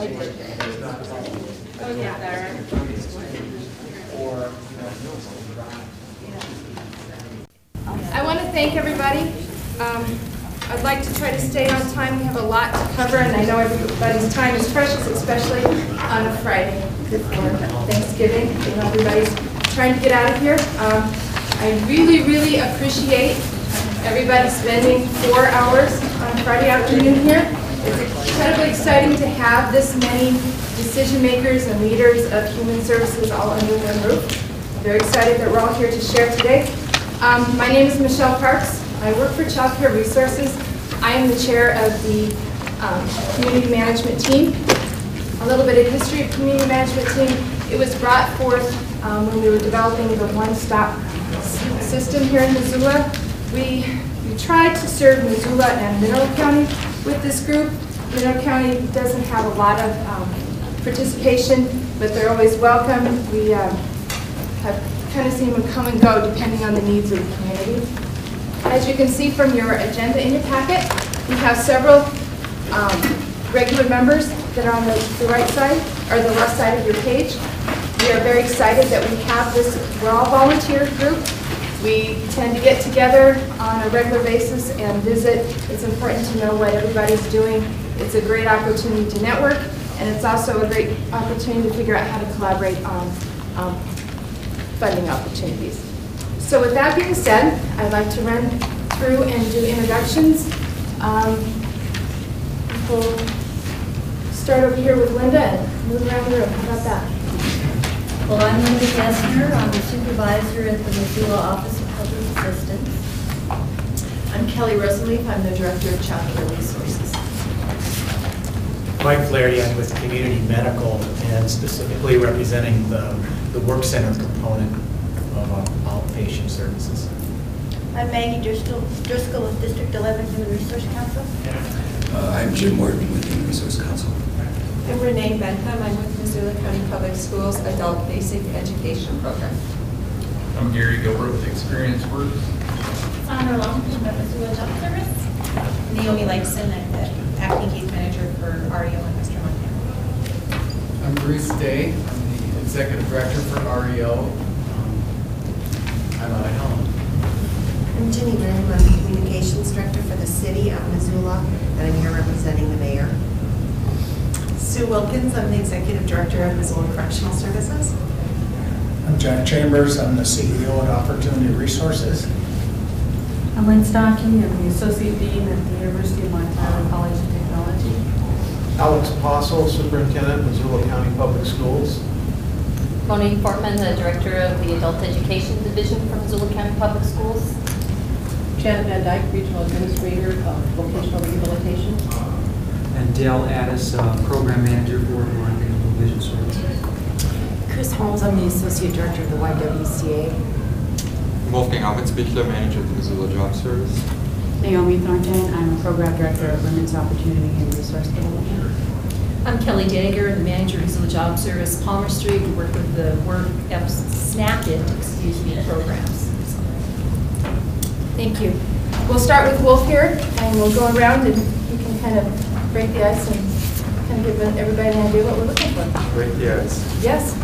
I want to thank everybody. Um, I'd like to try to stay on time. We have a lot to cover, and I know everybody's time is precious, especially on a Friday before Thanksgiving. You know, everybody's trying to get out of here. Um, I really, really appreciate everybody spending four hours on Friday afternoon here. It's incredibly exciting to have this many decision makers and leaders of human services all under one roof. Very excited that we're all here to share today. Um, my name is Michelle Parks. I work for Child Care Resources. I am the chair of the um, community management team. A little bit of history of community management team. It was brought forth um, when we were developing the one-stop system here in Missoula. We, we tried to serve Missoula and Mineral County with this group. Mineral County doesn't have a lot of um, participation, but they're always welcome. We um, have kind of seen them come and go depending on the needs of the community. As you can see from your agenda in your packet, we have several um, regular members that are on the the right side, or the left side of your page. We are very excited that we have this, we're all volunteer group. We tend to get together on a regular basis and visit. It's important to know what everybody's doing. It's a great opportunity to network, and it's also a great opportunity to figure out how to collaborate on um, funding opportunities. So with that being said, I'd like to run through and do introductions. Um, We'll start over here with Linda and move around the room. How about that? Well, I'm Linda Gessner, I'm the supervisor at the Missoula Office of Public Assistance. I'm Kelly Rosenleaf, I'm the Director of Child Care Resources. Mike Flaherty, I'm with Community Medical and specifically representing the, the work center component of uh, outpatient services. I'm Maggie Driscoll, Driscoll with District 11 Human Resource Council. Uh, I'm Jim Morton with Human Resource Council. I'm Renee Bentham, I'm with Missoula County Public Schools Adult Basic Education Program. I'm Gary Gilbert with Experience Works. Sandra Long from the Missoula Job Service. Naomi Lakeson, I'm the acting case manager for REO in Western Montana. I'm Bruce Day, I'm the executive director for REO. Um, I'm out of Helena. I'm Jenny Graham, I'm the Communications Director for the City of Missoula, and I'm here representing the mayor. Sue Wilkins, I'm the Executive Director of Missoula Correctional Services. I'm John Chambers, I'm the CEO at Opportunity Resources. I'm Lynn Stocking, I'm the Associate Dean at the University of Montana College of Technology. Alex Apostle, Superintendent, of Missoula County Public Schools. Monique Fortman, the Director of the Adult Education Division for Missoula County Public Schools. Janet Van Dyke, Regional Administrator of Vocational Rehabilitation. Uh, And Dale Addis, uh, Program Manager for Montana Vision Services. Chris Holmes, I'm the Associate Director of the YWCA. Wolfgang Arbeitsbichler, Manager of the Missoula Job Service. Naomi Thornton, I'm a Program Director of Women's Opportunity and Resource Development. I'm Kelly Dagger, the Manager of Missoula Job Service Palmer Street, we work with the Work, SNAP It, excuse me, programs. Thank you. We'll start with Wolf here, and we'll go around and you can kind of break the ice and kind of give everybody an idea what we're looking for. Great, yes. Yes?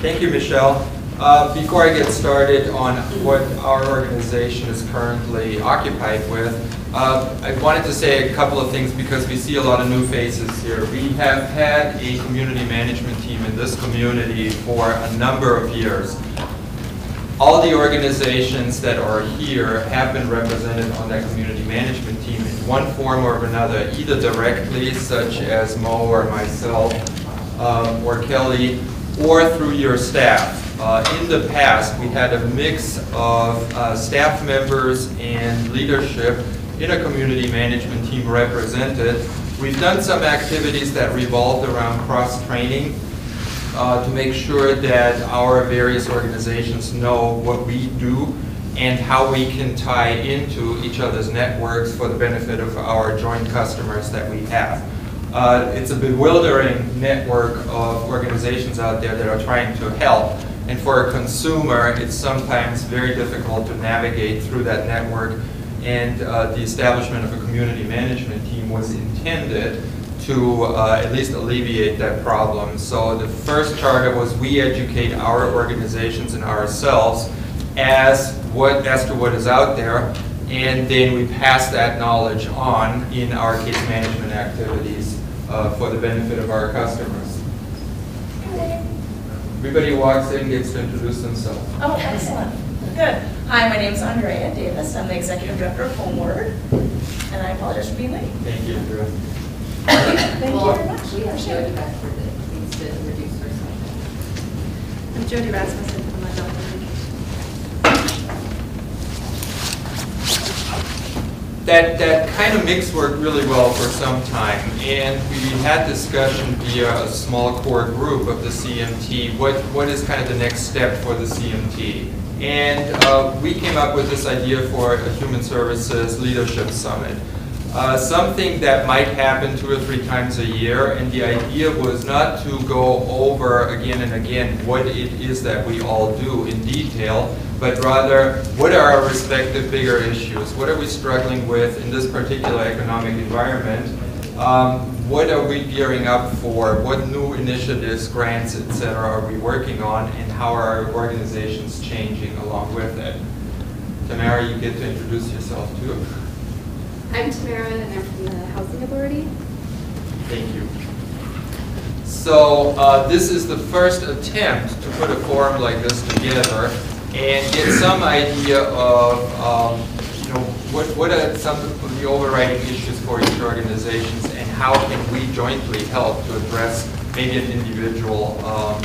Thank you, Michelle. Uh, Before I get started on what our organization is currently occupied with, uh, I wanted to say a couple of things because we see a lot of new faces here. We have had a community management team in this community for a number of years. All the organizations that are here have been represented on that community management team in one form or another, either directly, such as Mo or myself, um, or Kelly, or through your staff. Uh, In the past, we had a mix of uh, staff members and leadership in a community management team represented. We've done some activities that revolved around cross-training uh, to make sure that our various organizations know what we do and how we can tie into each other's networks for the benefit of our joint customers that we have. Uh, It's a bewildering network of organizations out there that are trying to help. And for a consumer, it's sometimes very difficult to navigate through that network. And uh, the establishment of a community management team was intended to uh, at least alleviate that problem. So the first target was we educate our organizations and ourselves as what as to what is out there, and then we pass that knowledge on in our case management activities uh, for the benefit of our customers. Everybody who walks in gets to introduce themselves. Oh, excellent. Good. Hi, my name is Andrea Davis. I'm the Executive Director of Homeward, and I apologize for being late. Thank you, Drew. Thank you very much. We have Appreciate Jody it. That needs to introduce herself. I'm Jody Rasmussen from Adult Education. that, that kind of mix worked really well for some time, and we had discussion via a small core group of the CMT, what, what is kind of the next step for the CMT? And uh, we came up with this idea for a Human Services Leadership Summit. Uh, something that might happen two or three times a year, and the idea was not to go over again and again what it is that we all do in detail, but rather what are our respective bigger issues? What are we struggling with in this particular economic environment? Um, what are we gearing up for? What new initiatives, grants, et cetera, are we working on, and how are our organizations changing along with it? Tamara, you get to introduce yourself too. I'm Tamara, and I'm from the Housing Authority. Thank you. So uh, this is the first attempt to put a forum like this together and get some idea of, um, you know, what, what are some of the overriding issues for each organizations and how can we jointly help to address maybe an individual um,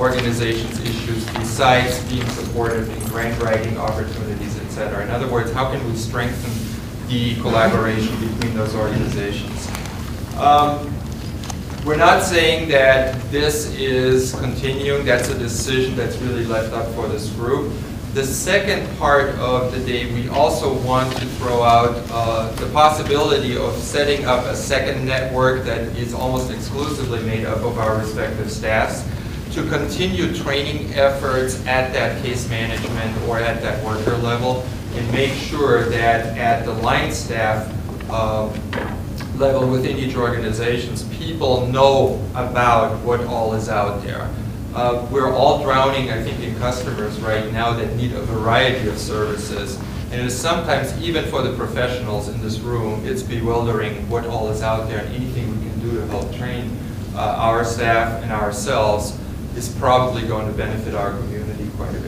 organization's issues besides being supportive in grant writing opportunities, et cetera. In other words, how can we strengthen the collaboration between those organizations? Um, we're not saying that this is continuing, that's a decision that's really left up for this group. The second part of the day, we also want to throw out uh, the possibility of setting up a second network that is almost exclusively made up of our respective staffs to continue training efforts at that case management or at that worker level and make sure that at the line staff uh, level within each organizations, people know about what all is out there. Uh, we're all drowning, I think, in customers right now that need a variety of services. And it is sometimes, even for the professionals in this room, it's bewildering what all is out there and anything we can do to help train uh, our staff and ourselves is probably going to benefit our community quite a bit.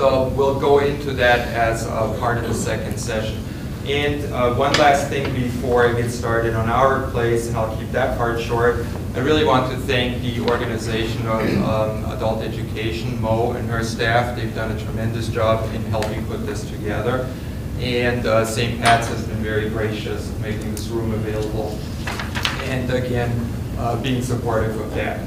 So we'll go into that as part of the second session. And uh, one last thing before I get started on our place, and I'll keep that part short. I really want to thank the organization of um, adult education, Mo and her staff. They've done a tremendous job in helping put this together. And uh, St. Pat's has been very gracious in making this room available. And again, uh, being supportive of that.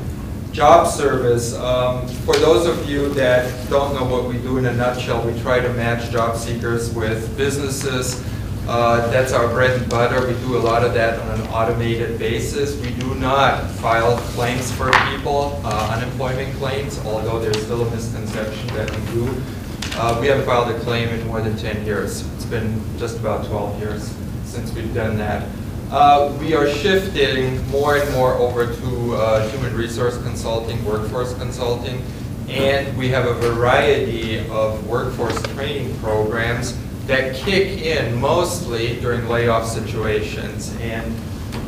Job service, um, for those of you that don't know what we do in a nutshell, we try to match job seekers with businesses. Uh, that's our bread and butter. We do a lot of that on an automated basis. We do not file claims for people, uh, unemployment claims, although there's still a misconception that we do. Uh, we haven't filed a claim in more than 10 years. It's been just about 12 years since we've done that. Uh, we are shifting more and more over to uh, human resource consulting, workforce consulting, and we have a variety of workforce training programs that kick in mostly during layoff situations. And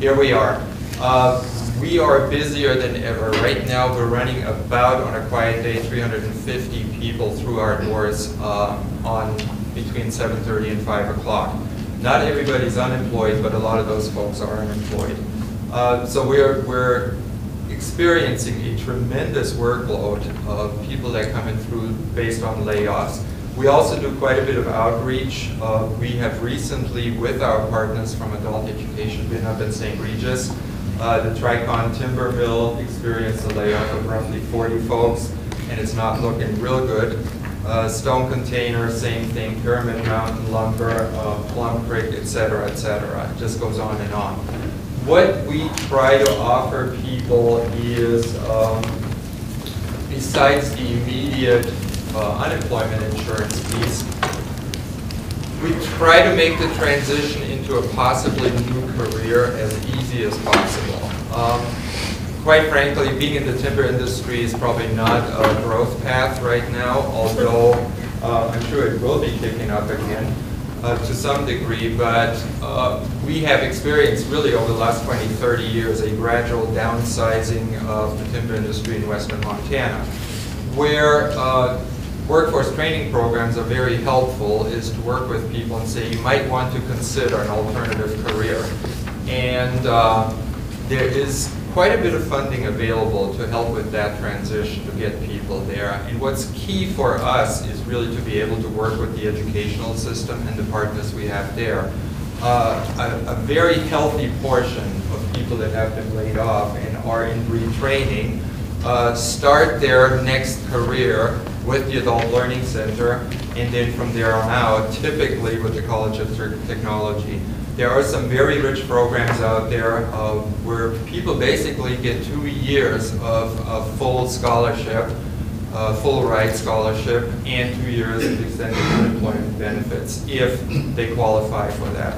here we are. Uh, we are busier than ever. Right now, we're running about, on a quiet day, 350 people through our doors uh, on between 7.30 and 5 o'clock. Not everybody's unemployed, but a lot of those folks are unemployed. Uh, so we're, we're experiencing a tremendous workload of people that come in through based on layoffs. We also do quite a bit of outreach. Uh, we have recently, with our partners from adult education, been up in St. Regis. Uh, the Tricon Timber Mill experienced a layoff of roughly 40 folks, and it's not looking real good. Uh, Stone Container, same thing, Pyramid Mountain Lumber, uh, Plum Creek, et cetera, et cetera. It just goes on and on. What we try to offer people is, um, besides the immediate uh, unemployment insurance piece, we try to make the transition into a possibly new career as easy as possible. Um, quite frankly, being in the timber industry is probably not a growth path right now, although uh, I'm sure it will be picking up again uh, to some degree, but uh, we have experienced really over the last 20, 30 years a gradual downsizing of the timber industry in western Montana. Where uh, workforce training programs are very helpful is to work with people and say you might want to consider an alternative career. And uh, there is quite a bit of funding available to help with that transition, to get people there. And what's key for us is really to be able to work with the educational system and the partners we have there. Uh, a, a very healthy portion of people that have been laid off and are in retraining uh, start their next career with the Adult Learning Center, and then from there on out, typically with the College of Technology. There are some very rich programs out there uh, where people basically get two years of, of full scholarship, uh, full ride scholarship, and two years of extended unemployment benefits if they qualify for that.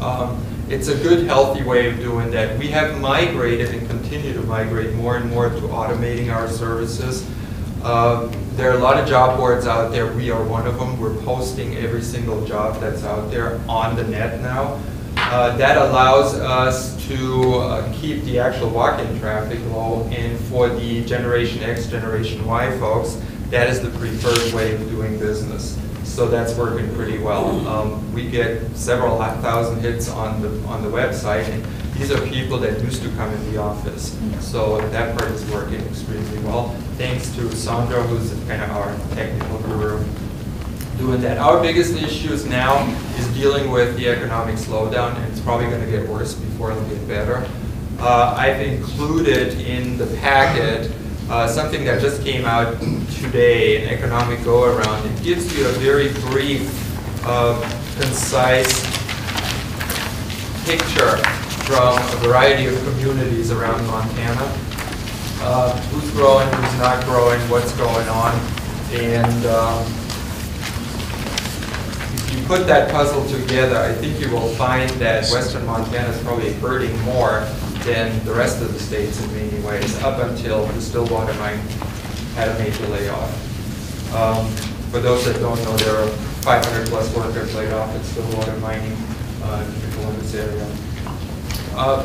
Um, it's a good, healthy way of doing that. We have migrated and continue to migrate more and more to automating our services. Uh, there are a lot of job boards out there. We are one of them. We're posting every single job that's out there on the net now. Uh, that allows us to uh, keep the actual walk-in traffic low. And for the Generation X, Generation Y folks, that is the preferred way of doing business. So that's working pretty well. Um, we get several thousand hits on the on the website, and these are people that used to come in the office. So that part is working extremely well. Thanks to Sandra, who's kind of our technical guru, doing that. Our biggest issues now is dealing with the economic slowdown, and it's probably going to get worse before it'll get better. Uh, I've included in the packet uh, something that just came out today, an economic go-around. It gives you a very brief, uh, concise picture from a variety of communities around Montana. Uh, who's growing, who's not growing, what's going on, and um, if you put that puzzle together, I think you will find that western Montana is probably hurting more than the rest of the states in many ways, up until the Stillwater mine had a major layoff. Um, for those that don't know, there are 500 plus workers laid off at Stillwater mining uh, in the Columbus area. Uh,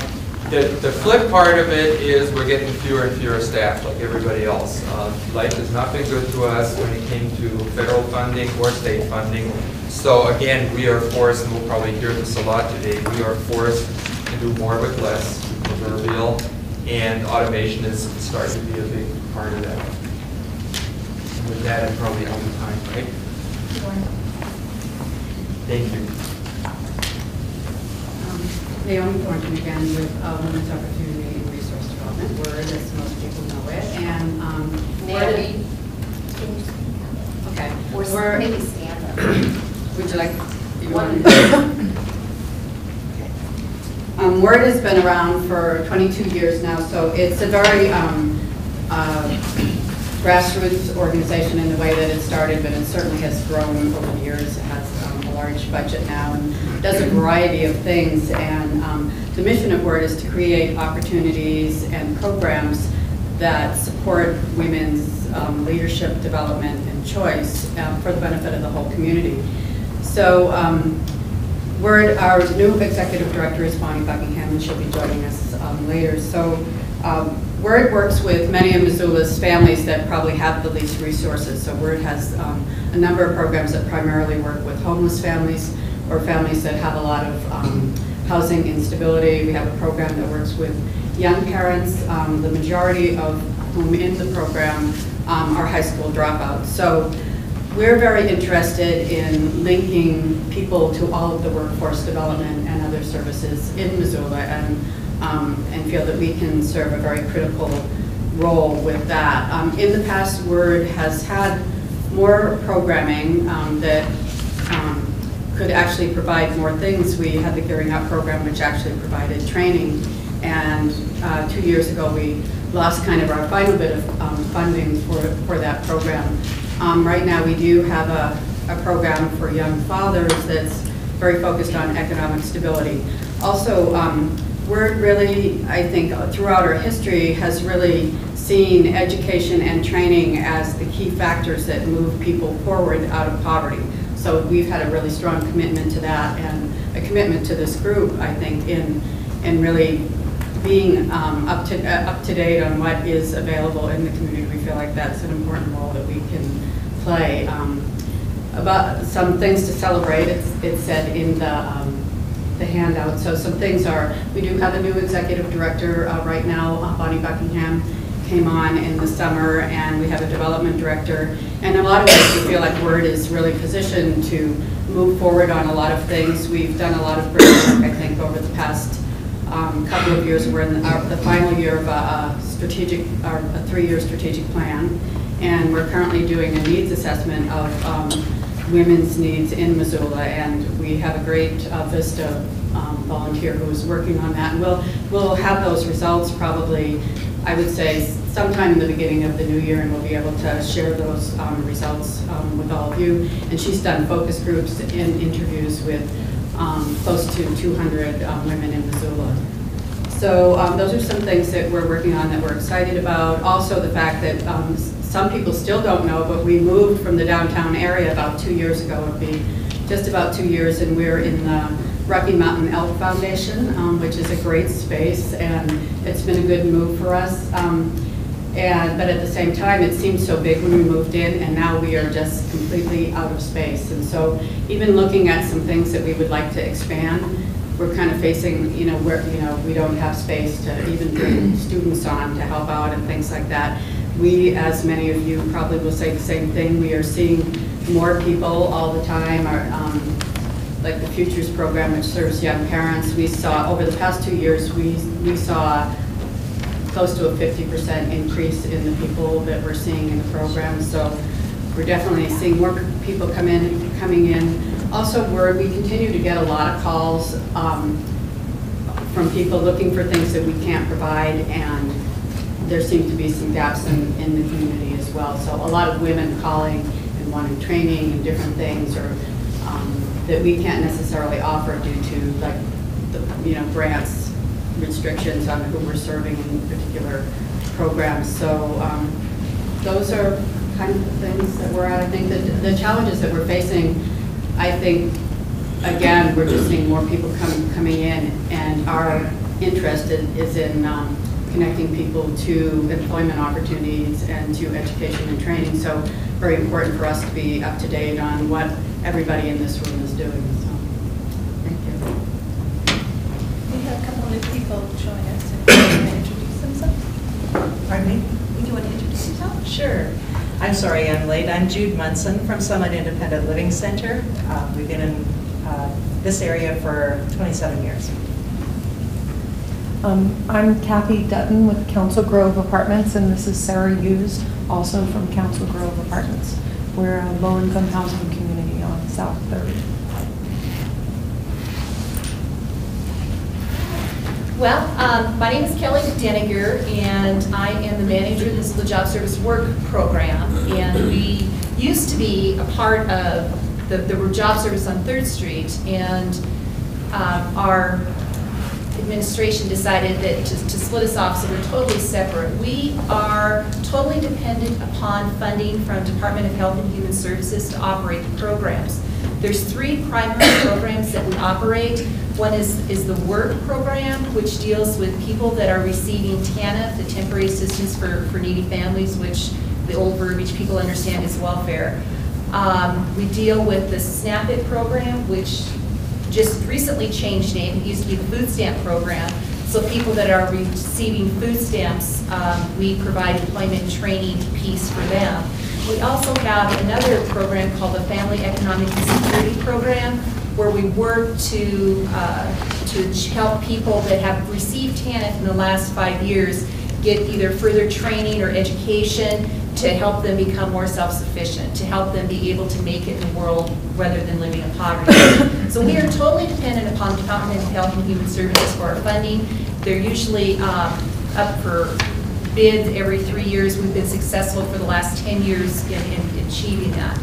the, the flip part of it is we're getting fewer and fewer staff, like everybody else. Uh, life has not been good to us when it came to federal funding or state funding. So again, we are forced, and we'll probably hear this a lot today, we are forced to do more with less, proverbial, and automation is starting to be a big part of that. And with that, I'm probably out of time, right? Thank you. Naomi Thornton again with uh, Women's Opportunity and Resource Development, Word, as most people know it, and. um, Word- Naomi, Okay. or Word- maybe stand up. Would you like? you One. Um, Word has been around for 22 years now, so it's a very um, uh, grassroots organization in the way that it started, but it certainly has grown over the years. It has um, a large budget now and does a variety of things. And um, the mission of Word is to create opportunities and programs that support women's um, leadership development and choice uh, for the benefit of the whole community. So um, Word, our new executive director is Bonnie Buckingham, and she'll be joining us um, later. So Word works with many of Missoula's families that probably have the least resources. So Word has um, a number of programs that primarily work with homeless families or families that have a lot of um, housing instability. We have a program that works with young parents, um, the majority of whom in the program um, are high school dropouts. So we're very interested in linking people to all of the workforce development and other services in Missoula and, um, and feel that we can serve a very critical role with that. Um, in the past, Word has had more programming um, that um, could actually provide more things. We had the Gearing Up program, which actually provided training. And uh, two years ago, we lost kind of our final bit of um, funding for, for that program. Um, right now, we do have a a program for young fathers that's very focused on economic stability. Also, um, Word really, I think, throughout our history has really seen education and training as the key factors that move people forward out of poverty. So we've had a really strong commitment to that and a commitment to this group, I think, in, in really being um, up to, uh, up to date on what is available in the community. We feel like that's an important role that we can play. Um, about some things to celebrate, it's, it's said in the, um, the handout. So some things are, we do have a new executive director uh, right now, uh, Bonnie Buckingham came on in the summer, and we have a development director. And a lot of ways, we feel like Word is really positioned to move forward on a lot of things. We've done a lot of great work, I think, over the past um, couple of years. We're in our, the final year of a, a strategic, a three-year strategic plan, and we're currently doing a needs assessment of um, women's needs in Missoula, and we have a great uh, VISTA um, volunteer who is working on that. And we'll, we'll have those results probably, I would say, sometime in the beginning of the new year, and we'll be able to share those um, results um, with all of you. And she's done focus groups and interviews with um, close to 200 um, women in Missoula. So um, those are some things that we're working on that we're excited about. Also the fact that some people still don't know, but we moved from the downtown area about two years ago. It would be just about two years, and we're in the Rocky Mountain Elk Foundation, um, which is a great space, and it's been a good move for us. Um, and, but at the same time, it seemed so big when we moved in, and now we are just completely out of space. And so even looking at some things that we would like to expand, we're kind of facing, you know, where, you know, we don't have space to even bring students on to help out and things like that. We, as many of you probably will say the same thing, we are seeing more people all the time, our, um, like the Futures program, which serves young parents. We saw, over the past two years, we, we saw close to a 50% increase in the people that we're seeing in the program. So we're definitely seeing more people come in, coming in. Also, we're, we continue to get a lot of calls um, from people looking for things that we can't provide, and there seem to be some gaps in, in the community as well. So a lot of women calling and wanting training and different things, or um, that we can't necessarily offer due to like the, you know grants restrictions on who we're serving in particular programs. So um, those are kind of the things that we're at. I think that the challenges that we're facing, I think, again, we're just seeing more people come, coming in, and our interest is in um, connecting people to employment opportunities and to education and training. So very important for us to be up to date on what everybody in this room is doing. So, thank you. We have a couple new people join us. If you introduce themselves? Pardon me? Do you want to introduce yourself? Sure. I'm sorry I'm late. I'm Jude Munson from Summit Independent Living Center. Uh, We've been in uh, this area for 27 years. Um, I'm Kathy Dutton with Council Grove Apartments, and this is Sarah Hughes, also from Council Grove Apartments. We're a low-income housing community on South Third. Well, um, my name is Kelly Deniger, and I am the manager of the Job Service Work Program. And we used to be a part of the, the job service on Third Street, and um, our administration decided that to, to split us off, so we're totally separate. We are totally dependent upon funding from Department of Health and Human Services to operate the programs. There's three primary programs that we operate. One is, is the work program, which deals with people that are receiving TANF, the temporary assistance for, for needy families, which the old verbiage people understand is welfare. Um, we deal with the SNAP It program, which just recently changed name. It used to be the food stamp program. So people that are receiving food stamps, um, we provide employment training piece for them. We also have another program called the Family Economic Security Program, where we work to, uh, to help people that have received TANF in the last five years get either further training or education to help them become more self-sufficient, to help them be able to make it in the world rather than living in poverty. so we are totally dependent upon the Department of Health and Human Services for our funding. They're usually um, up for bids every three years. We've been successful for the last 10 years in, in achieving that.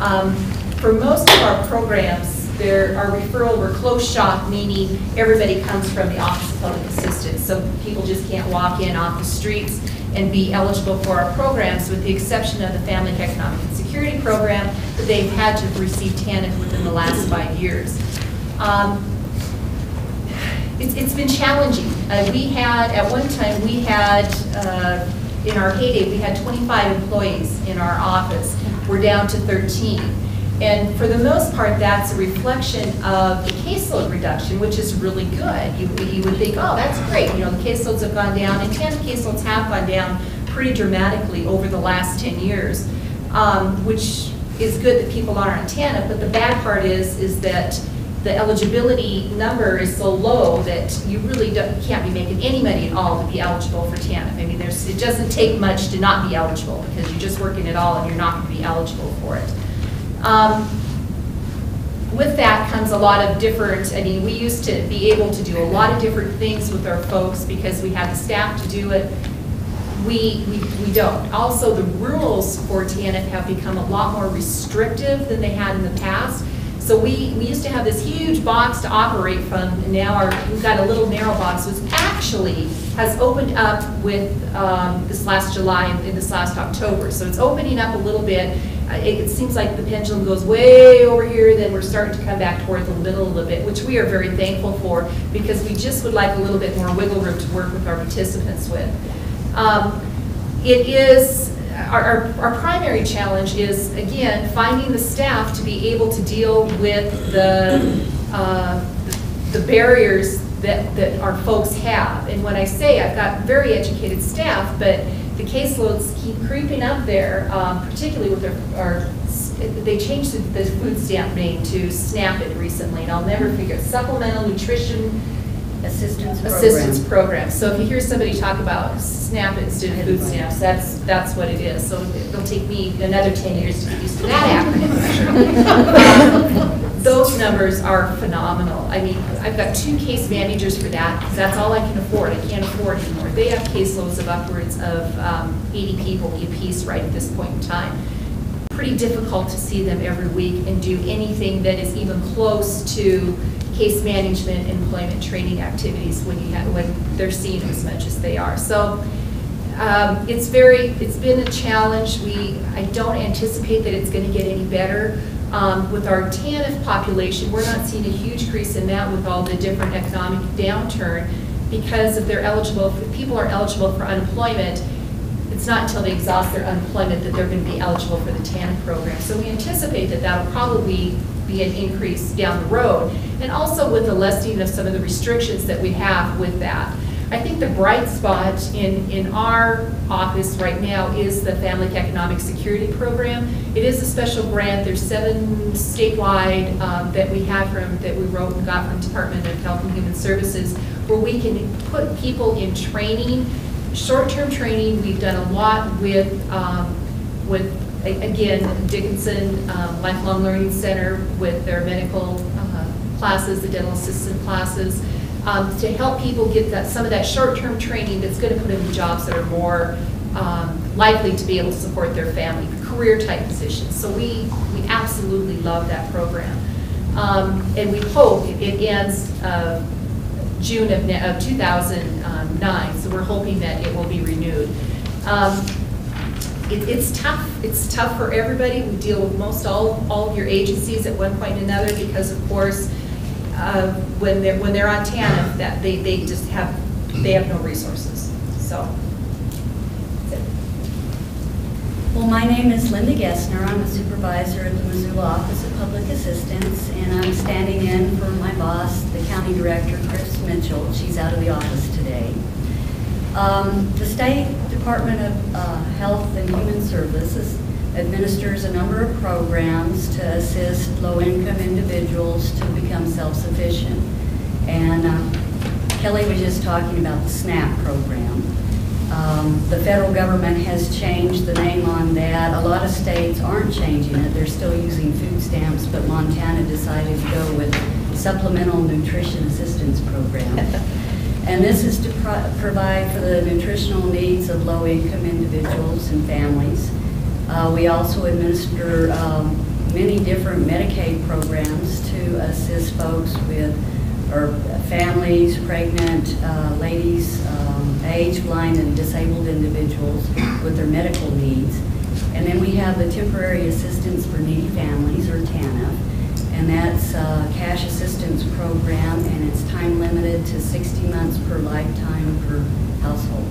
Um, for most of our programs, there are referral, we're closed shop, meaning everybody comes from the Office of Public Assistance. So people just can't walk in off the streets and be eligible for our programs, with the exception of the Family Economic and Security Program, that they've had to receive TANF within the last five years. Um, it's, it's been challenging. Uh, we had, at one time, we had, uh, in our heyday, we had 25 employees in our office. We're down to 13. And for the most part, that's a reflection of the caseload reduction, which is really good. You, you would think, oh, that's great, you know, the caseloads have gone down, and TANF caseloads have gone down pretty dramatically over the last 10 years, um, which is good that people are on TANF, but the bad part is, is that the eligibility number is so low that you really can't be making any money at all to be eligible for TANF. I mean, there's, it doesn't take much to not be eligible because you're just working at all and you're not going to be eligible for it. Um, with that comes a lot of different, I mean, we used to be able to do a lot of different things with our folks because we had the staff to do it. We, we, we don't. Also, the rules for TANF have become a lot more restrictive than they had in the past. So we, we used to have this huge box to operate from, and now our, we've got a little narrow box, which actually has opened up with um, this last July and this last October. So it's opening up a little bit. It, seems like the pendulum goes way over here, then we're starting to come back toward the middle a little bit, which we are very thankful for because we just would like a little bit more wiggle room to work with our participants with. Um, It is, our, our, our primary challenge is, again, finding the staff to be able to deal with the, uh, the barriers that, that our folks have. And when I say I've got very educated staff, but the caseloads keep creeping up there, um, particularly with their, our, they changed the, the food stamp name to SNAP it recently, and I'll never figure, it. Supplemental Nutrition Assistance Program. Assistance Program. So if you hear somebody talk about SNAP instead of food stamps, that's, that's what it is. So it'll take me another 10 years to get used to that acronym. Numbers are phenomenal. I mean, I've got two case managers for that, because that's all I can afford. I can't afford anymore. They have caseloads of upwards of um, 80 people a piece right at this point in time. Pretty difficult to see them every week and do anything that is even close to case management, employment training activities when you have, when they're seen as much as they are. So um, it's very, it's been a challenge. We, I don't anticipate that it's going to get any better. Um, with our TANF population, we're not seeing a huge increase in that with all the different economic downturn because if they're eligible, if people are eligible for unemployment, it's not until they exhaust their unemployment that they're going to be eligible for the TANF program. So we anticipate that that'll probably be an increase down the road. And also with the lessening of some of the restrictions that we have with that. I think the bright spot in, in our office right now is the Family Economic Security Program. It is a special grant. There's seven statewide um, that we have from, that we wrote and got from Department of Health and Human Services, where we can put people in training, short-term training. We've done a lot with, um, with again, Dickinson um, Lifelong Learning Center with their medical uh, classes, the dental assistant classes, um, to help people get that, some of that short-term training that's going to put them in jobs that are more um, likely to be able to support their family, career-type positions. So we, we absolutely love that program. Um, And we hope it ends uh, June of of 2009, so we're hoping that it will be renewed. Um, it, it's tough. It's tough for everybody. We deal with most all, all of your agencies at one point or another because, of course, uh, when they're, when they're on TANF, that they, they just have, they have no resources. So. Well, my name is Linda Gessner. I'm a supervisor at the Missoula Office of Public Assistance, and I'm standing in for my boss, the county director, Chris Mitchell. She's out of the office today. Um, The State Department of uh, Health and Human Services administers a number of programs to assist low-income individuals to become self-sufficient. And uh, Kelly was just talking about the SNAP program. Um, The federal government has changed the name on that. A lot of states aren't changing it. They're still using food stamps, but Montana decided to go with Supplemental Nutrition Assistance Program. And this is to pro- provide for the nutritional needs of low-income individuals and families. Uh, We also administer um, many different Medicaid programs to assist folks with, or families, pregnant uh, ladies, um, age, blind, and disabled individuals with their medical needs. And then we have the Temporary Assistance for Needy Families, or TANF, and that's a cash assistance program, and it's time limited to 60 months per lifetime per household.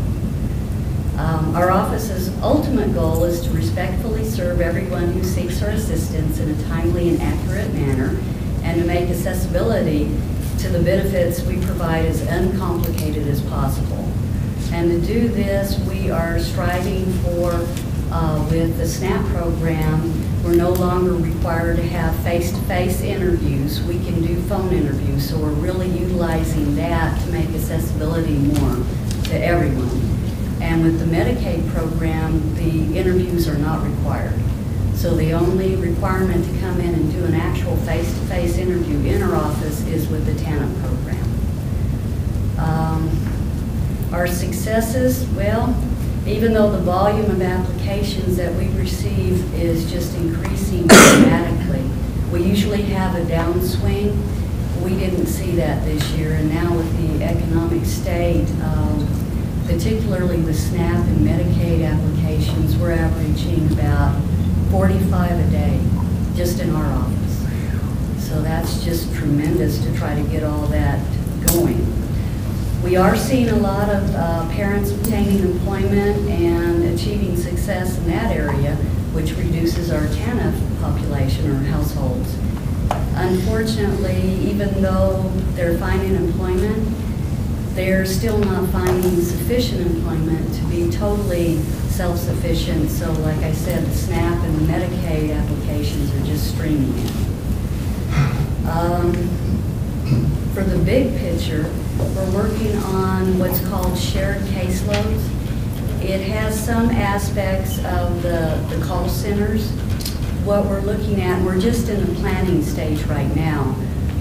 Um, Our office's ultimate goal is to respectfully serve everyone who seeks our assistance in a timely and accurate manner, and to make accessibility to the benefits we provide as uncomplicated as possible. And to do this, we are striving for, uh, with the SNAP program, we're no longer required to have face-to-face interviews. We can do phone interviews, so we're really utilizing that to make accessibility more to everyone. And with the Medicaid program, the interviews are not required. So the only requirement to come in and do an actual face-to-face interview in our office is with the TANF program. Um, Our successes, well, even though the volume of applications that we receive is just increasing dramatically, we usually have a downswing. We didn't see that this year, and now with the economic state, um, particularly with SNAP and Medicaid applications, we're averaging about 45 a day, just in our office. So that's just tremendous to try to get all that going. We are seeing a lot of uh, parents obtaining employment and achieving success in that area, which reduces our TANF population or households. Unfortunately, even though they're finding employment, they're still not finding sufficient employment to be totally self-sufficient. So like I said, the SNAP and the Medicaid applications are just streaming in. Um, For the big picture, we're working on what's called shared caseloads. It has some aspects of the, the call centers. What we're looking at, we're just in the planning stage right now.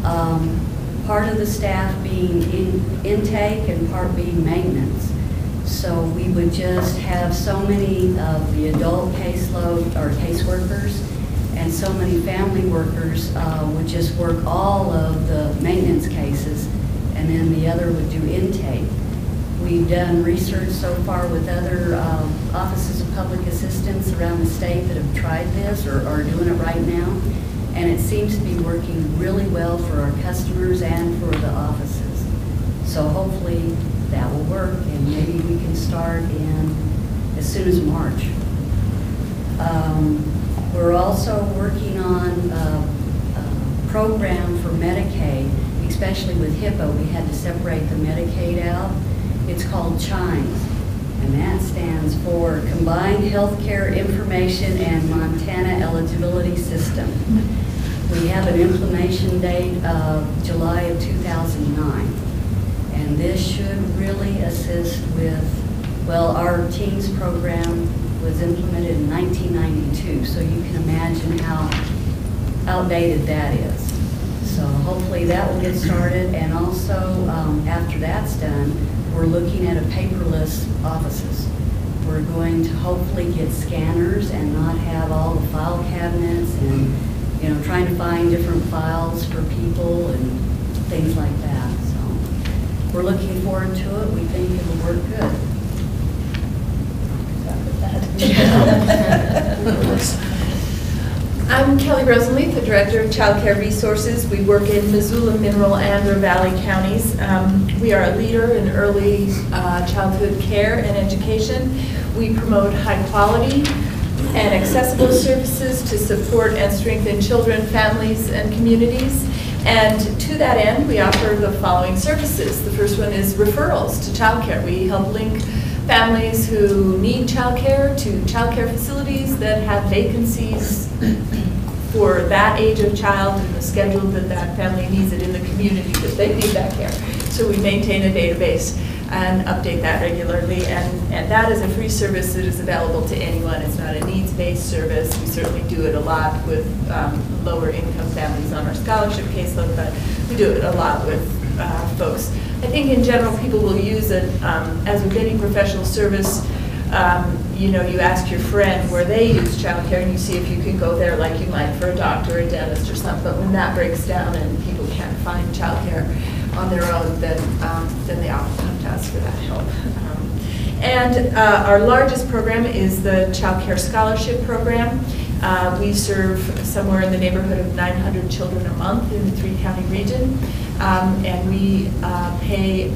Um, Part of the staff being in intake and part being maintenance. So we would just have so many of the adult caseload, or caseworkers, and so many family workers uh, would just work all of the maintenance cases, and then the other would do intake. We've done research so far with other um, offices of public assistance around the state that have tried this or are doing it right now, and it seems to be working really well for our customers and for the offices. So hopefully that will work, and maybe we can start in as soon as March. Um, We're also working on a a program for Medicaid, especially with HIPAA. We had to separate the Medicaid out. It's called CHIMES, and that stands for Combined Healthcare Information and Montana Eligibility System. We have an implementation date of July of 2009. And this should really assist with, well, our TEAMS program was implemented in 1992, so you can imagine how outdated that is. So hopefully that will get started, and also, um, after that's done, we're looking at a paperless offices. We're going to hopefully get scanners and not have all the file cabinets and, you know, trying to find different files for people and things like that, so. We're looking forward to it, we think it'll work good. I'm Kelly Rosenleaf, the Director of Child Care Resources. We work in Missoula, Mineral, and Ravalli counties. Um, We are a leader in early uh, childhood care and education. We promote high quality and accessible services to support and strengthen children, families, and communities. And to that end, we offer the following services. The first one is referrals to childcare. We help link families who need childcare to childcare facilities that have vacancies for that age of child and the schedule that that family needs it in the community that they need that care. So we maintain a database and update that regularly, and, and that is a free service that is available to anyone. It's not a needs-based service. We certainly do it a lot with um, lower income families on our scholarship caseload, but we do it a lot with uh, folks. I think in general, people will use it, um, as with any professional service, um, you know, you ask your friend where they use childcare and you see if you can go there like you might for a doctor or a dentist or something. But when that breaks down and people can't find childcare on their own, then, um, then they often come to us for that help. Um, And uh, our largest program is the Child Care Scholarship Program. Uh, We serve somewhere in the neighborhood of 900 children a month in the three-county region. Um, And we uh, pay,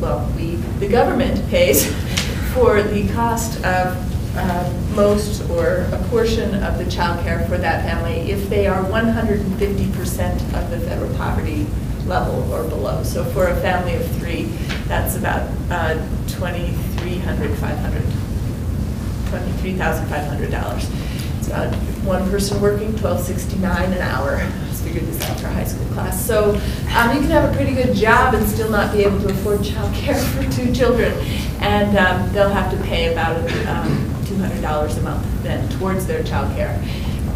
well, we, the government pays for the cost of uh, most or a portion of the child care for that family if they are 150% of the federal poverty level or below. So for a family of three, that's about uh, 2,300, 500, $23,500. It's about one person working, 1269 an hour. Just figured this out for a high school class. So um, you can have a pretty good job and still not be able to afford childcare for two children. And um, they'll have to pay about um, $200 a month then towards their childcare.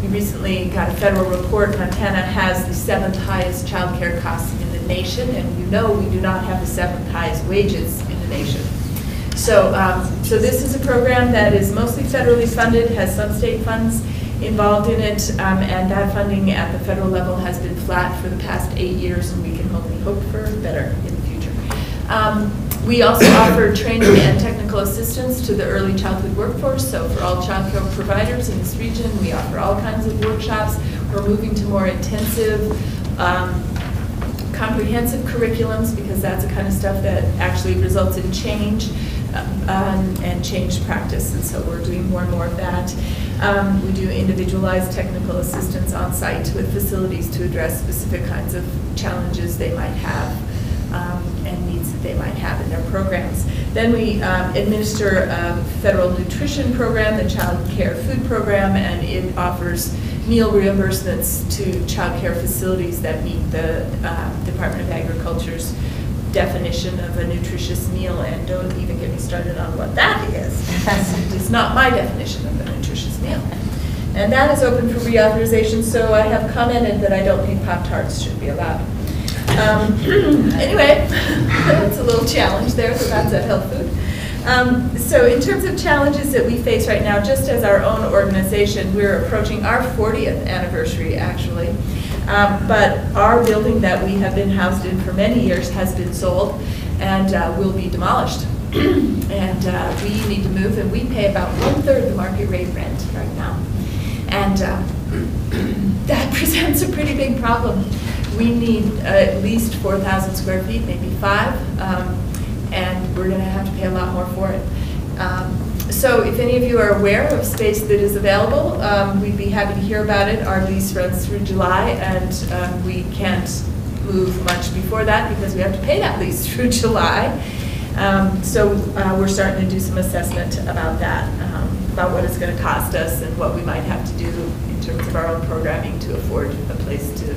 We recently got a federal report, Montana has the seventh highest childcare costs the nation, and you know we do not have the seventh highest wages in the nation. So, um, so this is a program that is mostly federally funded, has some state funds involved in it, um, and that funding at the federal level has been flat for the past eight years, and we can only hope for better in the future. Um, we also offer training and technical assistance to the early childhood workforce. So for all child care providers in this region, we offer all kinds of workshops. We're moving to more intensive, um, comprehensive curriculums because that's the kind of stuff that actually results in change um, and change practice. And so we're doing more and more of that. Um, we do individualized technical assistance on site with facilities to address specific kinds of challenges they might have um, and needs that they might have in their programs. Then we um, administer a federal nutrition program, the Child Care Food Program, and it offers meal reimbursements to child care facilities that meet the uh, Department of Agriculture's definition of a nutritious meal, and don't even get me started on what that is. It's not my definition of a nutritious meal. And that is open for reauthorization, so I have commented that I don't think Pop-Tarts should be allowed. Um, Anyway, it's a little challenge there, so that's a health food. Um, So in terms of challenges that we face right now, just as our own organization, we're approaching our 40th anniversary, actually. Um, But our building that we have been housed in for many years has been sold and uh, will be demolished. And uh, we need to move, and we pay about one-third the market rate rent right now. And uh, that presents a pretty big problem. We need uh, at least 4,000 square feet, maybe five, um, and we're going to have to pay a lot more for it. Um, So if any of you are aware of space that is available, um, we'd be happy to hear about it. Our lease runs through July, and um, we can't move much before that because we have to pay that lease through July. Um, So uh, we're starting to do some assessment about that, um, about what it's going to cost us and what we might have to do in terms of our own programming to afford a place to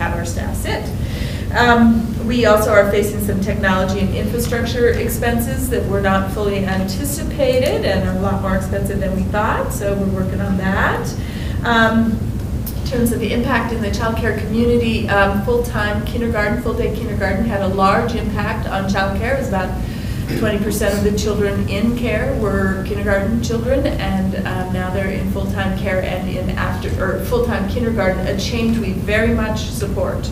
have our staff sit. Um, We also are facing some technology and infrastructure expenses that were not fully anticipated and are a lot more expensive than we thought, so we're working on that. Um, in terms of the impact in the childcare community, um, full-time kindergarten, full-day kindergarten had a large impact on childcare. It was about 20% of the children in care were kindergarten children, and um, now they're in full-time care and in after, or full-time kindergarten, a change we very much support.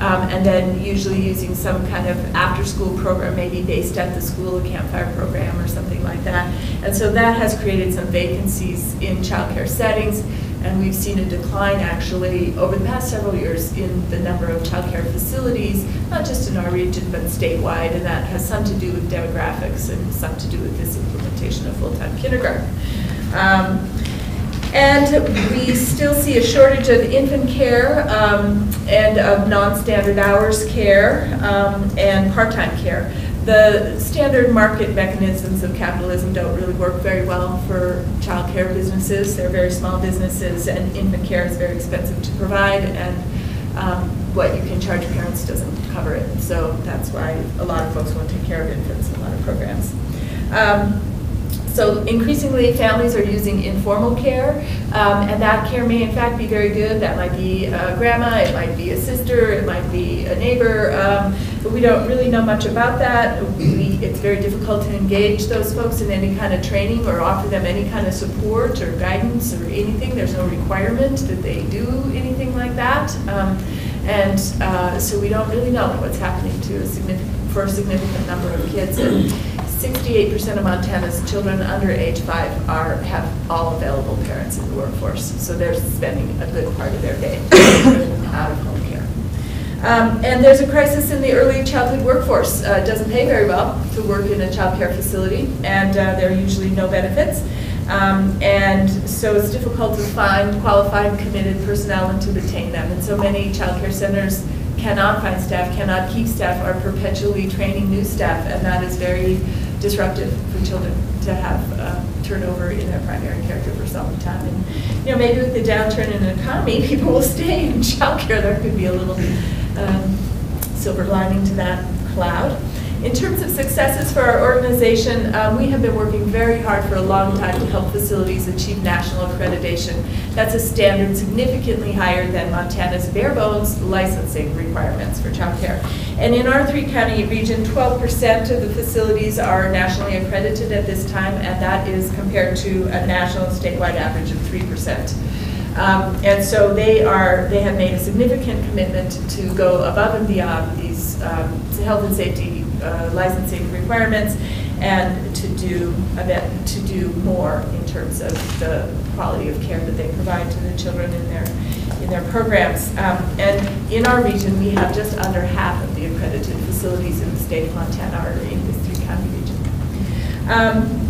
Um, And then usually using some kind of after-school program, maybe based at the school, a campfire program or something like that. And so that has created some vacancies in childcare settings, and we've seen a decline actually over the past several years in the number of childcare facilities, not just in our region, but statewide, and that has some to do with demographics and some to do with this implementation of full-time kindergarten. Um, And we still see a shortage of infant care um, and of non-standard hours care um, and part-time care. The standard market mechanisms of capitalism don't really work very well for childcare businesses. They're very small businesses, and infant care is very expensive to provide, and um, what you can charge parents doesn't cover it. So that's why a lot of folks won't take care of infants in a lot of programs. So increasingly, families are using informal care, um, and that care may in fact be very good. That might be a grandma, it might be a sister, it might be a neighbor, um, but we don't really know much about that. We it's very difficult to engage those folks in any kind of training or offer them any kind of support or guidance or anything. There's no requirement that they do anything like that. Um, And uh, so we don't really know what's happening to a significant, for a significant number of kids. And 68% of Montana's children under age five are, have all available parents in the workforce. So they're spending a good part of their day out of home care. Um, And there's a crisis in the early childhood workforce. Uh, It doesn't pay very well to work in a child care facility, and uh, there are usually no benefits. Um, And so it's difficult to find qualified, committed personnel and to retain them. And so many child care centers cannot find staff, cannot keep staff, are perpetually training new staff, and that is very disruptive for children to have uh, turnover in their primary caregiver for some time. And, you know, maybe with the downturn in the economy, people will stay in childcare. There could be a little um, silver lining to that cloud. In terms of successes for our organization, um, we have been working very hard for a long time to help facilities achieve national accreditation. That's a standard significantly higher than Montana's bare bones licensing requirements for childcare. And in our three county region, 12% of the facilities are nationally accredited at this time, and that is compared to a national statewide average of 3%. Um, And so they are, they have made a significant commitment to go above and beyond these um, health and safety uh, licensing requirements and to do, a bit- to do more in terms of the quality of care that they provide to the children in their, in their programs. Um, And in our region, we have just under half of the accredited facilities in the state of Montana are in this three-county region. Um,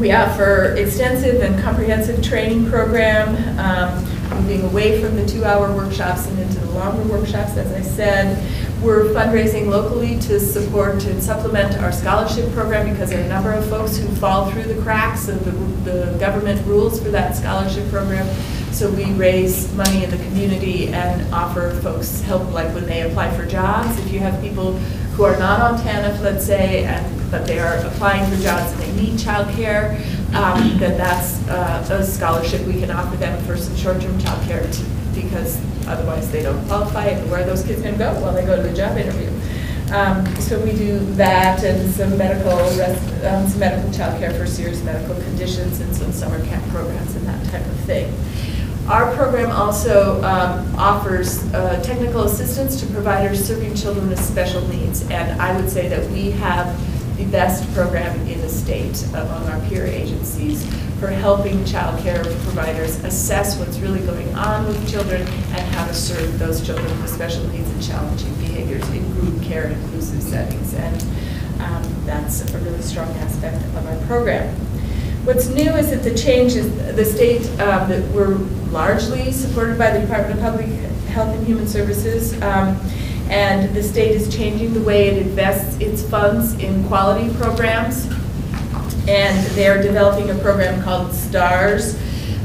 we offer extensive and comprehensive training program, um, moving away from the two-hour workshops and into the longer workshops, as I said. We're fundraising locally to support and supplement our scholarship program because there are a number of folks who fall through the cracks of the, the government rules for that scholarship program. So we raise money in the community and offer folks help, like when they apply for jobs. If you have people who are not on TANF, let's say, and, but they are applying for jobs and they need childcare, um, then that's uh, a scholarship we can offer them for some short-term childcare to- because otherwise they don't qualify. And where are those kids going to go? Well, they go to the job interview. Um, So we do that and some medical, um, some medical childcare for serious medical conditions and some summer camp programs and that type of thing. Our program also um, offers uh, technical assistance to providers serving children with special needs. And I would say that we have the best program state among our peer agencies for helping child care providers assess what's really going on with children and how to serve those children with special needs and challenging behaviors in group care and inclusive settings. And um, that's a really strong aspect of our program. What's new is that the changes, the state, um, that we're largely supported by the Department of Public Health and Human Services, um, and the state is changing the way it invests its funds in quality programs. And they're developing a program called STARS,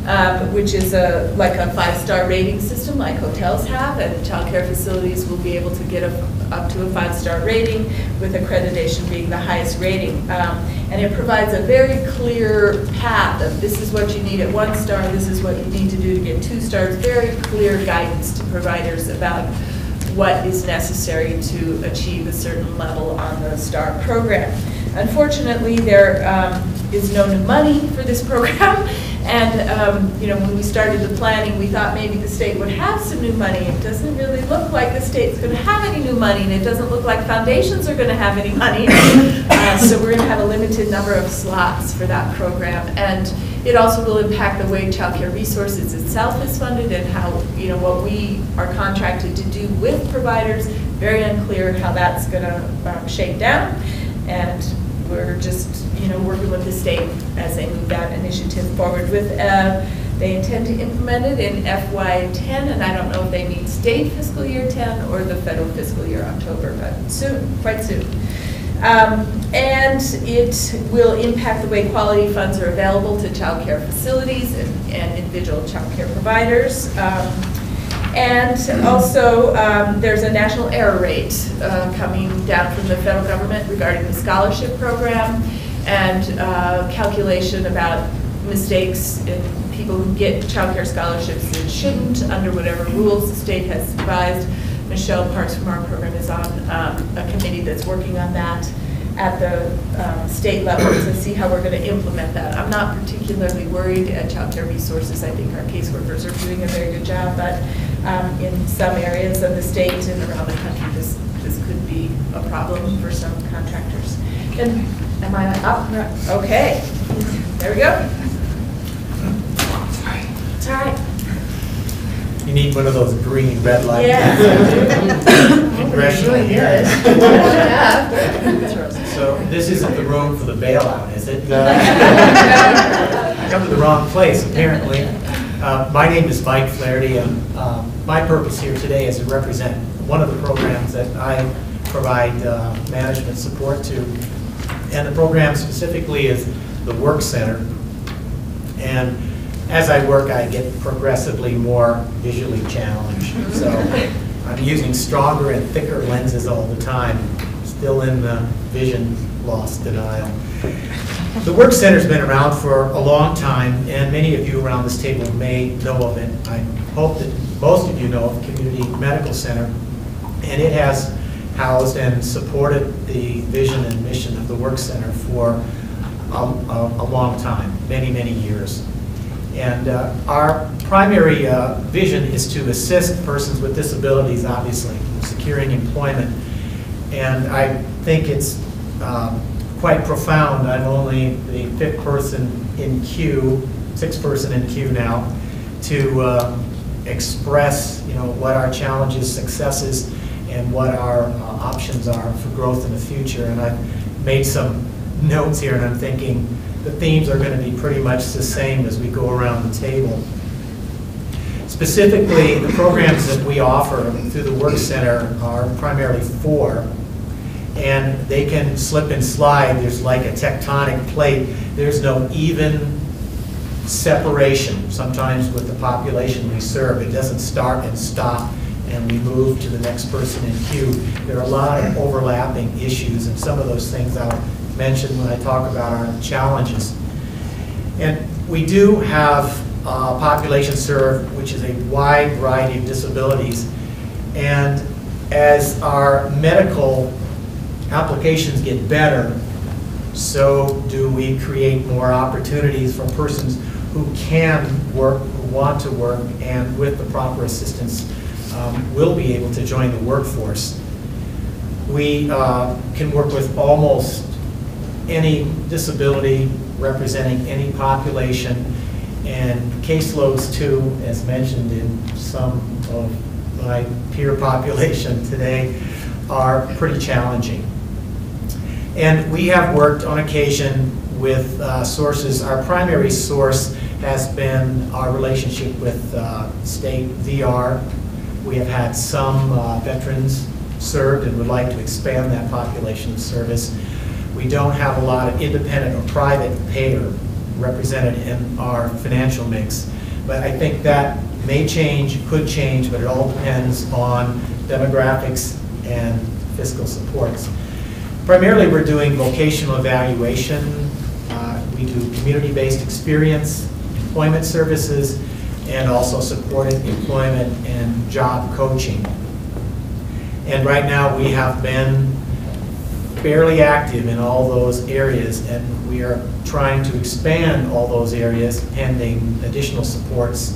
um, which is a, like a five-star rating system like hotels have, and childcare facilities will be able to get a, up to a five-star rating, with accreditation being the highest rating. Um, And it provides a very clear path of this is what you need at one star, this is what you need to do to get two stars, very clear guidance to providers about what is necessary to achieve a certain level on the STAR program. Unfortunately, there um, is no new money for this program, and, um, you know, when we started the planning, we thought maybe the state would have some new money. It doesn't really look like the state's going to have any new money, and it doesn't look like foundations are going to have any money. Uh, So we're going to have a limited number of slots for that program, and it also will impact the way Child Care Resources itself is funded and how, you know, what we are contracted to do with providers. Very unclear how that's going to shake down, and we're just, you know, working with the state as they move that initiative forward with, uh, they intend to implement it in FY '10, and I don't know if they mean state fiscal year '10 or the federal fiscal year October, but soon, quite soon. Um, And it will impact the way quality funds are available to child care facilities and and individual child care providers. Um, And also, um, there's a national error rate uh, coming down from the federal government regarding the scholarship program and uh, calculation about mistakes in people who get child care scholarships and shouldn't, under whatever rules the state has devised. Michelle Parks from our program is on um, a committee that's working on that. at the um, state level to see how we're going to implement that. I'm not particularly worried at Child Care Resources. I think our caseworkers are doing a very good job, but um, in some areas of the state and around the country, this, this could be a problem for some contractors. And am I up? Okay, there we go. It's all right. You need one of those green red lights. Yes. Congressional hearing. So this isn't the room for the bailout, is it? I come to the wrong place, apparently. Uh, My name is Mike Flaherty, and um, my purpose here today is to represent one of the programs that I provide uh, management support to. And the program specifically is the Work Center. And as I work, I get progressively more visually challenged. So I'm using stronger and thicker lenses all the time, still in the vision loss denial. The Work Center's been around for a long time, and many of you around this table may know of it. I hope that most of you know of Community Medical Center, and it has housed and supported the vision and mission of the Work Center for a, a, a long time, many, many years. And uh, our primary uh, vision is to assist persons with disabilities, obviously, securing employment. And I think it's um, quite profound. I'm only the fifth person in queue, sixth person in queue now, to uh, express, you know, what our challenges, successes, and what our uh, options are for growth in the future. And I've made some notes here, and I'm thinking the themes are going to be pretty much the same as we go around the table. Specifically, the programs that we offer through the Work Center are primarily four, and they can slip and slide. There's like a tectonic plate. There's no even separation, sometimes with the population we serve. It doesn't start and stop, and we move to the next person in queue. There are a lot of overlapping issues, and some of those things I'll mention when I talk about our challenges. And we do have a population served, which is a wide variety of disabilities. And as our medical applications get better, so do we create more opportunities for persons who can work, who want to work, and with the proper assistance, um, will be able to join the workforce. We uh, can work with almost any disability representing any population, and caseloads too, as mentioned in some of my peer population today, are pretty challenging. And we have worked on occasion with uh, sources. Our primary source has been our relationship with uh, state VR. We have had some uh, veterans served and would like to expand that population of service. We don't have a lot of independent or private payer represented in our financial mix. But I think that may change, could change, but it all depends on demographics and fiscal supports. Primarily, we're doing vocational evaluation. Uh, we do community-based experience, employment services, and also supported employment and job coaching. And right now, we have been fairly active in all those areas, and we are trying to expand all those areas pending additional supports,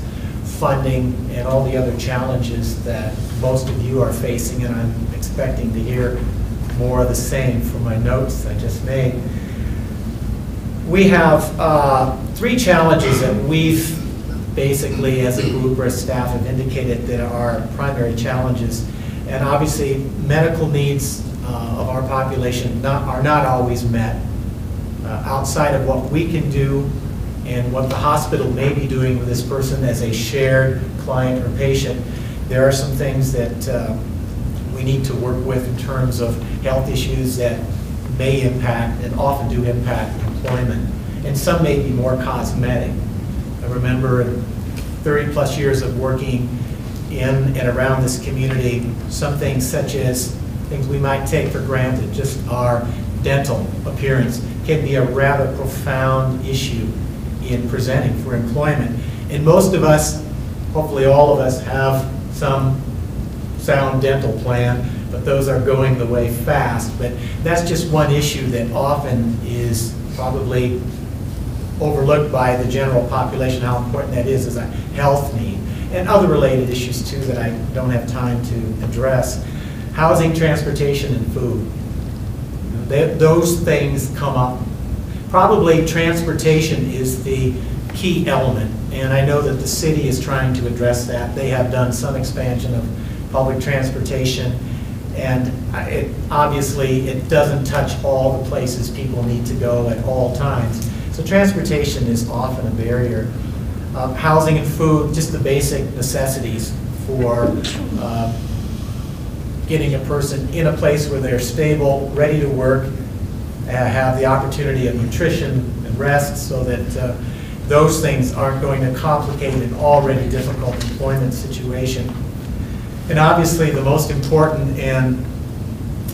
funding, and all the other challenges that most of you are facing, and I'm expecting to hear more of the same from my notes I just made. We have uh, three challenges that we've basically, as a group or as staff, have indicated that are primary challenges. And obviously, medical needs uh, of our population not, are not always met. Uh, outside of what we can do and what the hospital may be doing with this person as a shared client or patient, there are some things that uh, need to work with in terms of health issues that may impact and often do impact employment. And some may be more cosmetic. I remember 30 plus years of working in and around this community, some things such as things we might take for granted, just our dental appearance, can be a rather profound issue in presenting for employment. And most of us, hopefully all of us, have some sound dental plan but those are going the way fast. But that's just one issue that often is probably overlooked by the general population, how important that is as a health need. And other related issues too that I don't have time to address. Housing, transportation, and food. They- Those things come up. Probably transportation is the key element, and I know that the city is trying to address that. They have done some expansion of public transportation, and it, obviously, it doesn't touch all the places people need to go at all times. So transportation is often a barrier. Um, Housing and food, just the basic necessities for uh, getting a person in a place where they're stable, ready to work, uh, have the opportunity of nutrition and rest so that uh, those things aren't going to complicate an already difficult employment situation. And obviously, the most important, and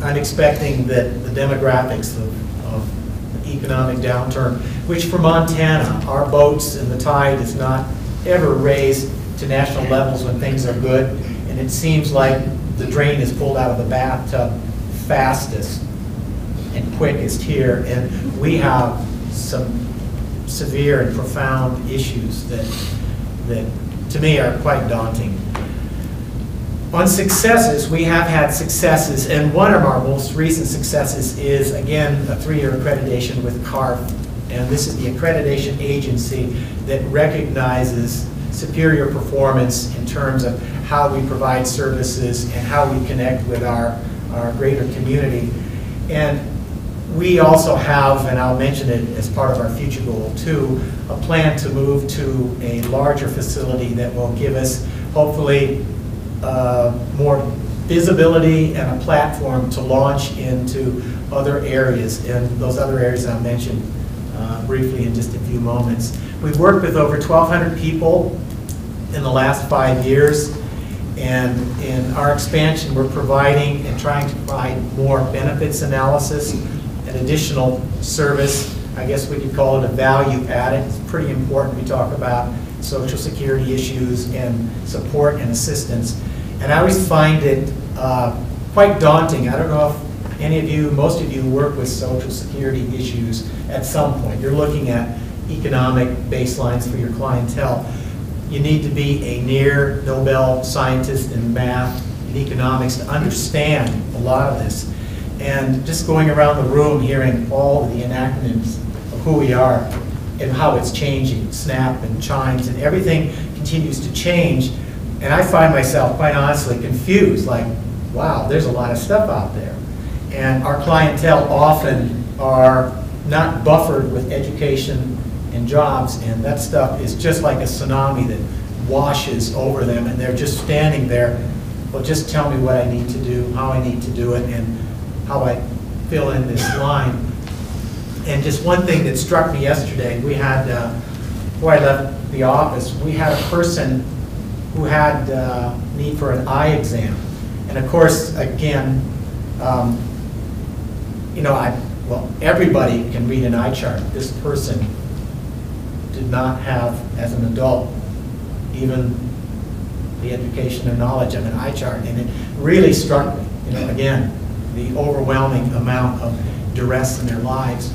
I'm expecting that the demographics of, of economic downturn, which for Montana, our boats and the tide is not ever raised to national levels when things are good. And it seems like the drain is pulled out of the bathtub fastest and quickest here. And we have some severe and profound issues that, that to me are quite daunting. On successes, we have had successes, and one of our most recent successes is, again, a three-year accreditation with CARF. And this is the accreditation agency that recognizes superior performance in terms of how we provide services and how we connect with our, our greater community. And we also have, and I'll mention it as part of our future goal too, a plan to move to a larger facility that will give us hopefully uh, more visibility and a platform to launch into other areas. And those other areas I mentioned uh, briefly in just a few moments. We've worked with over 1,200 people in the last five years. And in our expansion, we're providing and trying to provide more benefits analysis, an additional service. I guess we could call it a value added. It's pretty important. We talk about social security issues and support and assistance. And I always find it uh, quite daunting. I don't know if any of you, most of you work with social security issues at some point. You're looking at economic baselines for your clientele. You need to be a near Nobel scientist in math and economics to understand a lot of this. And just going around the room hearing all of the acronyms of who we are and how it's changing, SNAP and CHIMES, and everything continues to change. And I find myself, quite honestly, confused, like, wow, there's a lot of stuff out there. And our clientele often are not buffered with education and jobs, and that stuff is just like a tsunami that washes over them, and they're just standing there, well, just tell me what I need to do, how I need to do it, and how I fill in this line. And just one thing that struck me yesterday, we had, uh, before I left the office, we had a person who had uh, need for an eye exam. And of course, again, um, you know, I, well, everybody can read an eye chart. This person did not have, as an adult, even the education or knowledge of an eye chart. And it really struck me, you know, again, the overwhelming amount of duress in their lives.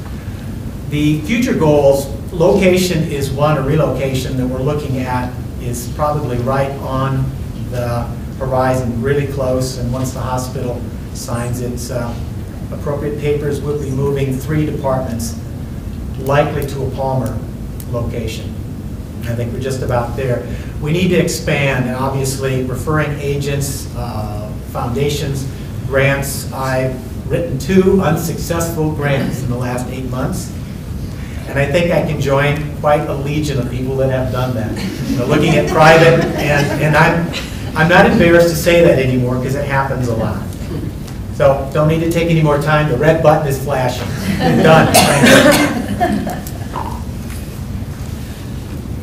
The future goals, location is one, a relocation that we're looking at is probably right on the horizon, really close, and once the hospital signs its uh, appropriate papers, we'll be moving three departments, likely to a Palmer location. I think we're just about there. We need to expand, and obviously referring agents, uh, foundations, grants. I've written two unsuccessful grants in the last eight months. And I think I can join quite a legion of people that have done that. You know, looking at private, and, and I'm, I'm not embarrassed to say that anymore because it happens a lot. So don't need to take any more time. The red button is flashing. Done.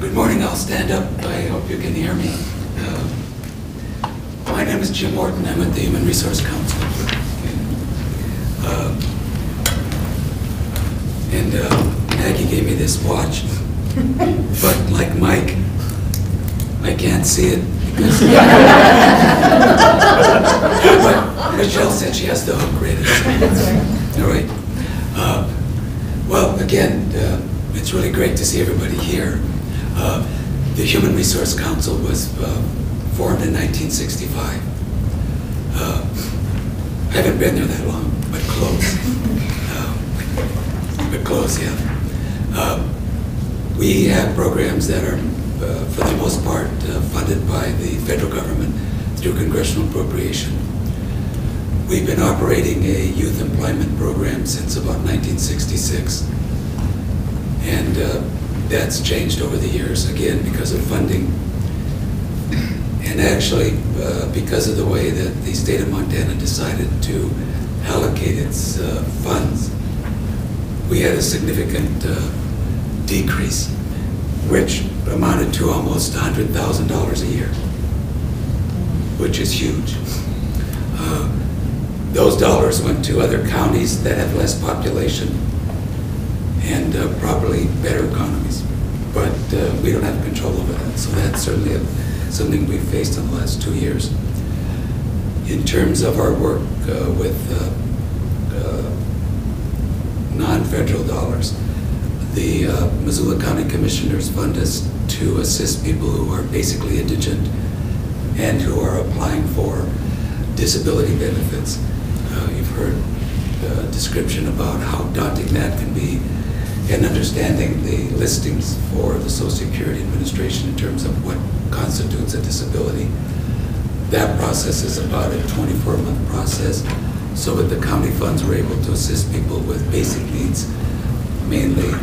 Good morning, I'll stand up. I hope you can hear me. Uh, My name is Jim Morton, I'm with the Human Resource Council. Uh, And uh, Maggie gave me this watch, but like Mike, I can't see it But Michelle said she has the hook ready. All right. Uh, Well, again, uh, it's really great to see everybody here. Uh, The Human Resource Council was uh, formed in 1965. Uh, I haven't been there that long, but close. Uh, But close, yeah. We have programs that are, uh, for the most part, uh, funded by the federal government through congressional appropriation. We've been operating a youth employment program since about 1966. And uh, that's changed over the years, again, because of funding. And actually, uh, because of the way that the state of Montana decided to allocate its uh, funds, we had a significant uh, decrease, which amounted to almost $100,000 a year, which is huge. Uh, Those dollars went to other counties that have less population and uh, probably better economies. But uh, we don't have control over that, so that's certainly a- something we've faced in the last two years. In terms of our work uh, with uh, uh, non-federal dollars, the uh, Missoula County Commissioners fund us to assist people who are basically indigent and who are applying for disability benefits. Uh, You've heard uh, description about how daunting that can be and understanding the listings for the Social Security Administration in terms of what constitutes a disability. That process is about a 24-month process, so that the county funds are able to assist people with basic needs, mainly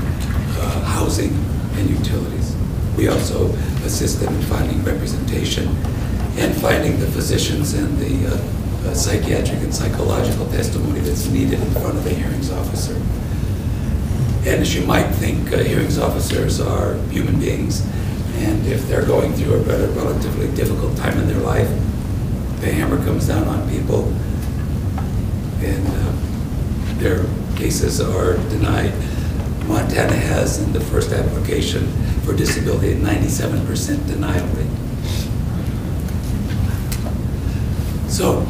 uh, housing and utilities. We also assist them in finding representation and finding the physicians and the uh, uh, psychiatric and psychological testimony that's needed in front of a hearings officer. And as you might think, uh, hearings officers are human beings, and if they're going through a rel- relatively difficult time in their life, the hammer comes down on people, and uh, their cases are denied. Montana has, in the first application for disability, a 97% denial rate. So,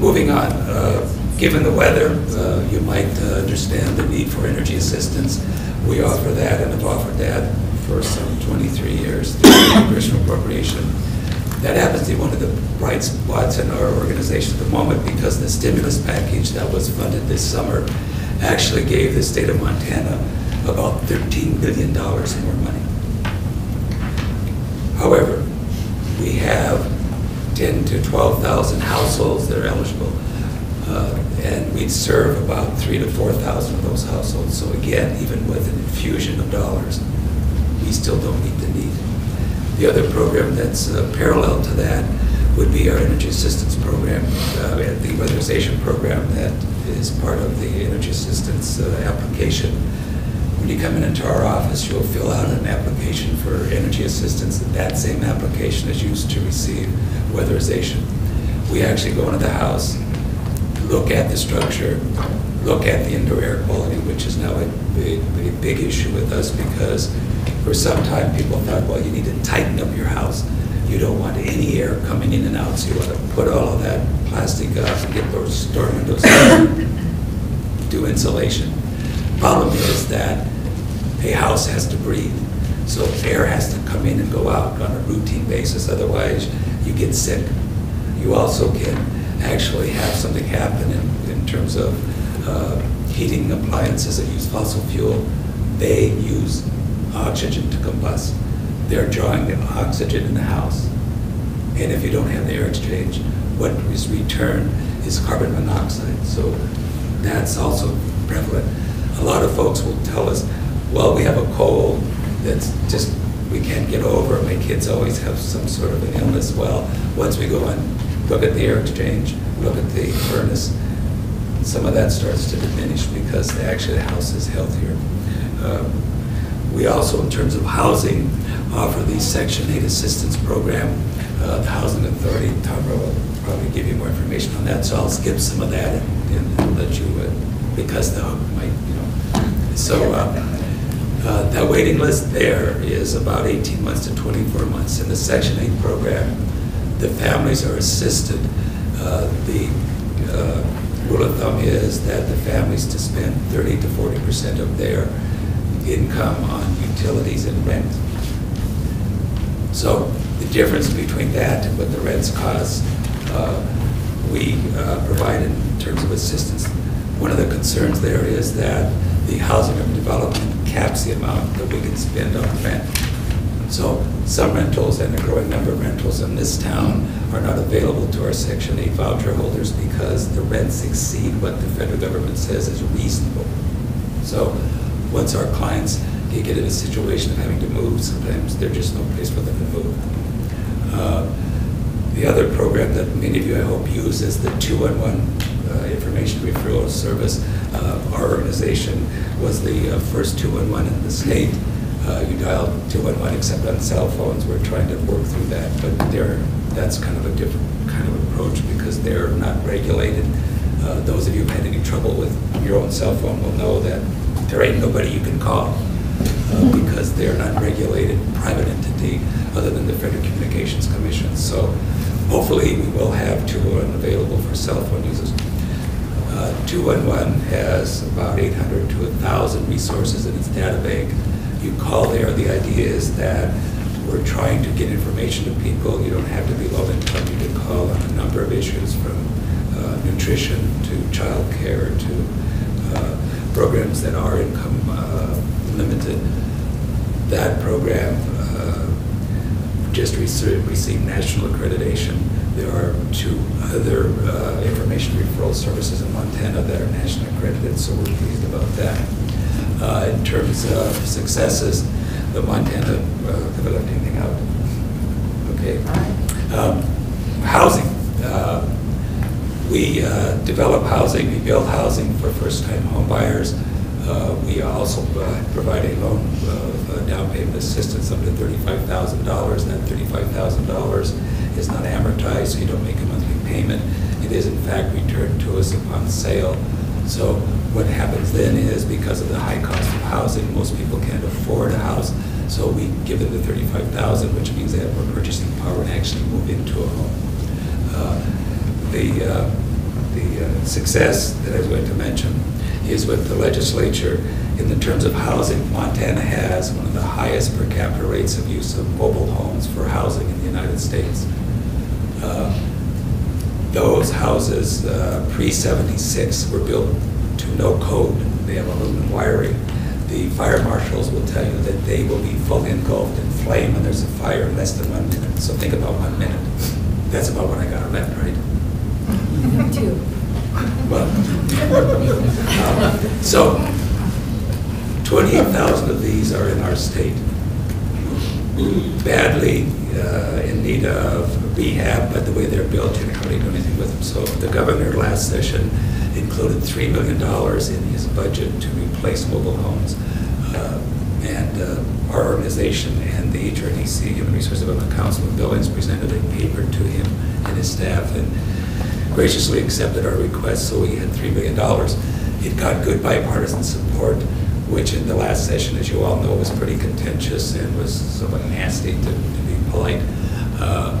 moving on, uh, given the weather, uh, you might uh, understand the need for energy assistance. We offer that and have offered that for some 23 years through congressional appropriation. That happens to be one of the bright spots in our organization at the moment because the stimulus package that was funded this summer actually gave the state of Montana about $13 billion more money. However, we have 10 to 12,000 households that are eligible, uh, and we serve about 3 to 4,000 of those households. So again, even with an infusion of dollars, we still don't meet the need. The other program that's uh, parallel to that would be our energy assistance program, uh, the weatherization program that is part of the energy assistance uh, application. When you come in into our office, you'll fill out an application for energy assistance. That same application is used to receive weatherization. We actually go into the house, look at the structure, look at the indoor air quality, which is now a big, a big issue with us because for some time people thought, well, you need to tighten up your house. You don't want any air coming in and out, so you want to put all of that plastic up and get those storm windows, do insulation. Problem is that a house has to breathe, so air has to come in and go out on a routine basis, otherwise you get sick. You also can actually have something happen in, in terms of uh, heating appliances that use fossil fuel. They use oxygen to combust. They're drawing the oxygen in the house. And if you don't have the air exchange, what is returned is carbon monoxide. So that's also prevalent. A lot of folks will tell us, well, we have a cold that's just, we can't get over. My kids always have some sort of an illness. Well, once we go and look at the air exchange, look at the furnace, some of that starts to diminish because actually the house is healthier. Um, We also, in terms of housing, offer the Section 8 Assistance Program. Uh, The Housing Authority, Tamara will probably give you more information on that, so I'll skip some of that and and let you, uh, because the hook might, you know. So uh, uh, that waiting list there is about 18 months to 24 months. In the Section 8 program, the families are assisted. Uh, The uh, rule of thumb is that the families to spend 30 to 40 percent of their income on utilities and rent. So the difference between that and what the rents cost, uh, we uh, provide in terms of assistance. One of the concerns there is that the housing development caps the amount that we can spend on rent. So some rentals and a growing number of rentals in this town are not available to our Section 8 voucher holders because the rents exceed what the federal government says is reasonable. So once our clients they get in a situation of having to move, sometimes there's just no place for them to move. Uh, The other program that many of you, I hope, use is the 211 uh, Information Referral Service. Uh, Our organization was the uh, first 211 in the state. Uh, You dial 211 except on cell phones. We're trying to work through that, but that's kind of a different kind of approach because they're not regulated. Uh, Those of you who've had any trouble with your own cell phone will know that there ain't nobody you can call uh, because they're not regulated private entity other than the Federal Communications Commission. So hopefully we will have 211 available for cell phone users. Uh, 211 has about 800 to 1,000 resources in its data bank. You call there, the idea is that we're trying to get information to people. You don't have to be low income. You can call on a number of issues from uh, nutrition to child care to uh, programs that are income uh, limited. That program uh, just rece- received national accreditation. There are two other uh, information referral services in Montana that are nationally accredited, so we're pleased about that. Uh, In terms of successes, the Montana, uh, have I left anything out? Okay. Um, Housing. We uh, develop housing, we build housing for first-time homebuyers. Uh, We also provide a loan of uh, down payment assistance up to $35,000. That $35,000 is not amortized, so you don't make a monthly payment. It is in fact returned to us upon sale. So what happens then is because of the high cost of housing, most people can't afford a house. So we give them the 35,000, which means they have more purchasing power and actually move into a home. Uh, the, uh, uh, success that I was going to mention is with the legislature. In the terms of housing, Montana has one of the highest per capita rates of use of mobile homes for housing in the United States. Uh, Those houses, uh, pre-76, were built to no code. They have aluminum wiring. The fire marshals will tell you that they will be fully engulfed in flame when there's a fire in less than one minute. So think about one minute. That's about what I got left, right? Two. Uh, so 28,000 of these are in our state, badly uh, in need of rehab, By the way they're built, you can't hardly do anything with them. So the governor last session included $3 million in his budget to replace mobile homes. Uh, And uh, our organization and the HRDC, Human Resource Development Council of Billings, presented a paper to him and his staff, and graciously accepted our request, so we had $3 million. It got good bipartisan support, which in the last session, as you all know, was pretty contentious and was somewhat nasty, to to be polite. Uh,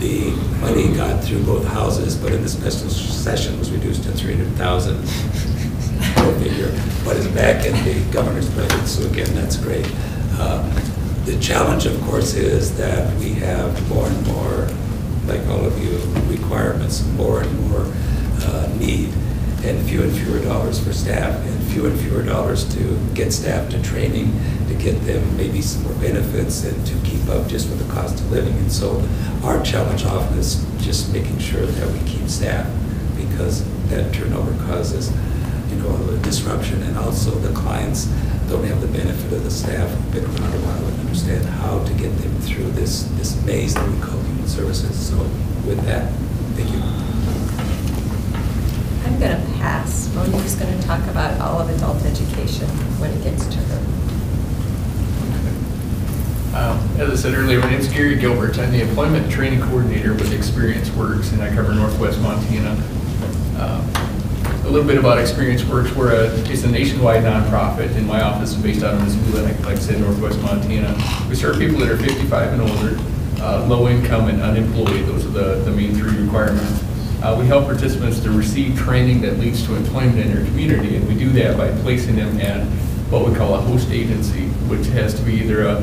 The money got through both houses, but in this special session was reduced to 300,000 go figure, but it's back in the governor's budget, so again, that's great. Uh, The challenge, of course, is that we have more and more, like all of you, requirements, more and more uh, need, and fewer and fewer dollars for staff, and fewer and fewer dollars to get staff to training, to get them maybe some more benefits, and to keep up just with the cost of living. And so our challenge often is just making sure that we keep staff, because that turnover causes you know, a disruption, and also the clients don't have the benefit of the staff who've been around a while and understand how to get them through this, this maze that we call human services. So with that, thank you. I'm going to pass. Monique's going to talk about all of adult education when it gets to her. Um, As I said earlier, my name is Gary Gilbert. I'm the Employment Training Coordinator with Experience Works, and I cover Northwest Montana. Um, A little bit about Experience Works, we're a, it's a nationwide nonprofit, and my office is based out of Missoula, like like I said, Northwest Montana. We serve people that are 55 and older. Uh, low income and unemployed. Those are the, the main three requirements. Uh, We help participants to receive training that leads to employment in their community, and we do that by placing them at what we call a host agency, which has to be either a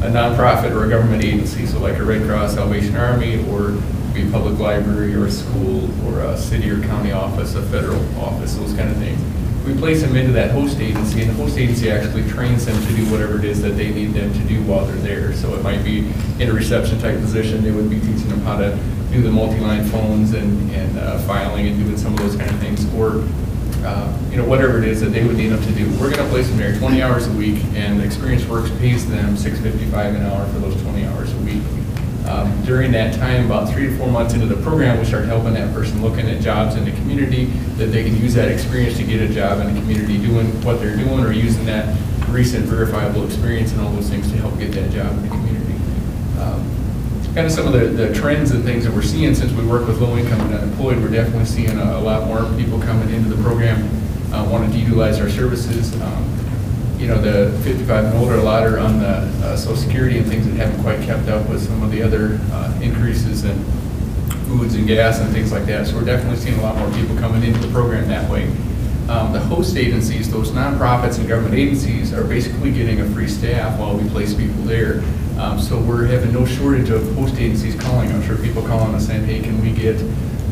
a nonprofit or a government agency, so like a Red Cross, Salvation Army, or be a public library, or a school, or a city or county office, a federal office, those kind of things. We place them into that host agency, and the host agency actually trains them to do whatever it is that they need them to do while they're there. So it might be in a reception type position, they would be teaching them how to do the multi-line phones and, and uh, filing and doing some of those kind of things, or uh, you know, whatever it is that they would need them to do. We're gonna place them there twenty hours a week, and Experience Works pays them six fifty-five an hour for those twenty hours a week. Um, During that time, about three to four months into the program, we start helping that person looking at jobs in the community, that they can use that experience to get a job in the community, doing what they're doing, or using that recent verifiable experience and all those things to help get that job in the community. Um, kind of some of the, the trends and things that we're seeing since we work with low income and unemployed, we're definitely seeing a, a lot more people coming into the program, uh, wanting to utilize our services. Um, you know, the 55 and older, a lot on the uh, social security and things that haven't quite kept up with some of the other uh, increases in foods and gas and things like that. So we're definitely seeing a lot more people coming into the program that way. Um, the host agencies, those nonprofits and government agencies are basically getting a free staff while we place people there. Um, so we're having no shortage of host agencies calling I'm sure people calling us saying, hey, can we get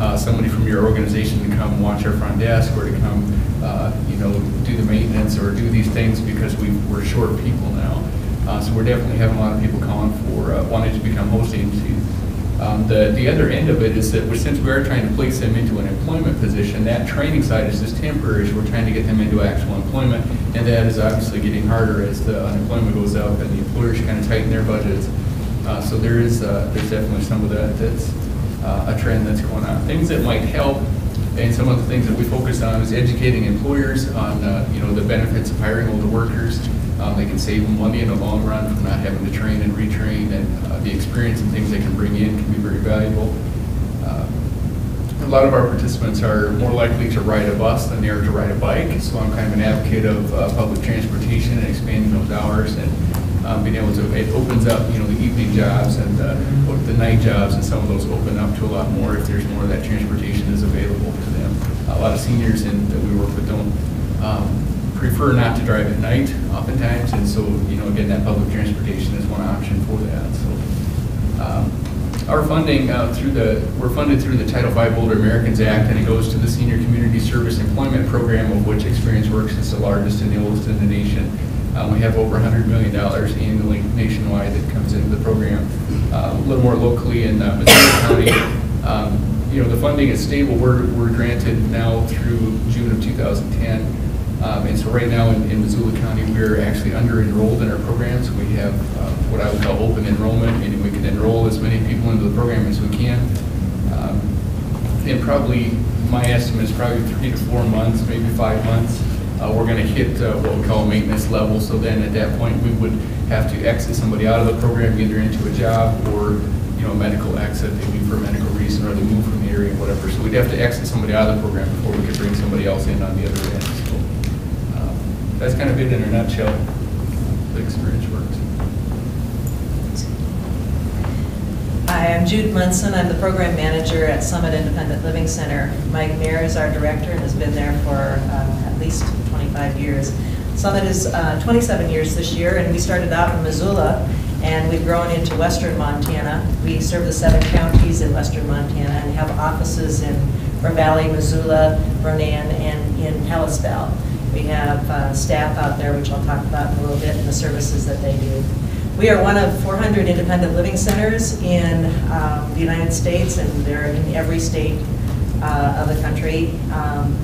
uh, somebody from your organization to come watch our front desk, or to come, uh, you know, do the maintenance, or do these things because we, we're short people now. Uh, so we're definitely having a lot of people calling for uh, wanting to become host agencies. Um, The, the other end of it is that since we are trying to place them into an employment position, that training side is just temporary, so we're trying to get them into actual employment, and that is obviously getting harder as the unemployment goes up and the employers kind of tighten their budgets. Uh, So there is, uh, there's definitely some of that that's uh, a trend that's going on. Things that might help, and some of the things that we focus on is educating employers on, uh, you know, the benefits of hiring older workers. Um, They can save money in the long run from not having to train and retrain, and uh, the experience and things they can bring in can be very valuable. Uh, A lot of our participants are more likely to ride a bus than they are to ride a bike, so I'm kind of an advocate of uh, public transportation and expanding those hours and um, being able to, it opens up, you know, the evening jobs and uh, the night jobs, and some of those open up to a lot more if there's more of that transportation is available to them. A lot of seniors in, that we work with don't um, prefer not to drive at night oftentimes, and so, you know, again, that public transportation is one option for that, so. um, Our funding uh, through the, we're funded through the Title V Older Americans Act, and it goes to the Senior Community Service Employment Program, of which Experience Works is the largest and the oldest in the nation. Uh, We have over $100 million annually nationwide that comes into the program. Uh, A little more locally in uh, Missoula County, um, you know, the funding is stable. We're, we're granted now through June of 2010. Um, And so right now in in Missoula County, we're actually under-enrolled in our programs. We have uh, what I would call open enrollment, meaning we can enroll as many people into the program as we can. Um, And probably, my estimate is probably three to four months, maybe five months, uh, we're going to hit uh, what we call maintenance level. So then at that point, we would have to exit somebody out of the program, either into a job or, you know, medical exit, they leave for a medical reason, or they move from the area, whatever. So we'd have to exit somebody out of the program before we could bring somebody else in on the other end. So um, that's kind of it in a nutshell, the experience works. Hi, I'm Jude Munson. I'm the program manager at Summit Independent Living Center. Mike Mayer is our director and has been there for um, at least 25 years. Summit is uh, 27 years this year, and we started out in Missoula, and we've grown into western Montana. We serve the seven counties in western Montana and have offices in Ravalli, Missoula, Ronan, and in Kalispell. We have uh, staff out there, which I'll talk about in a little bit, and the services that they do. We are one of 400 independent living centers in um, the United States, and they're in every state uh, of the country. Um,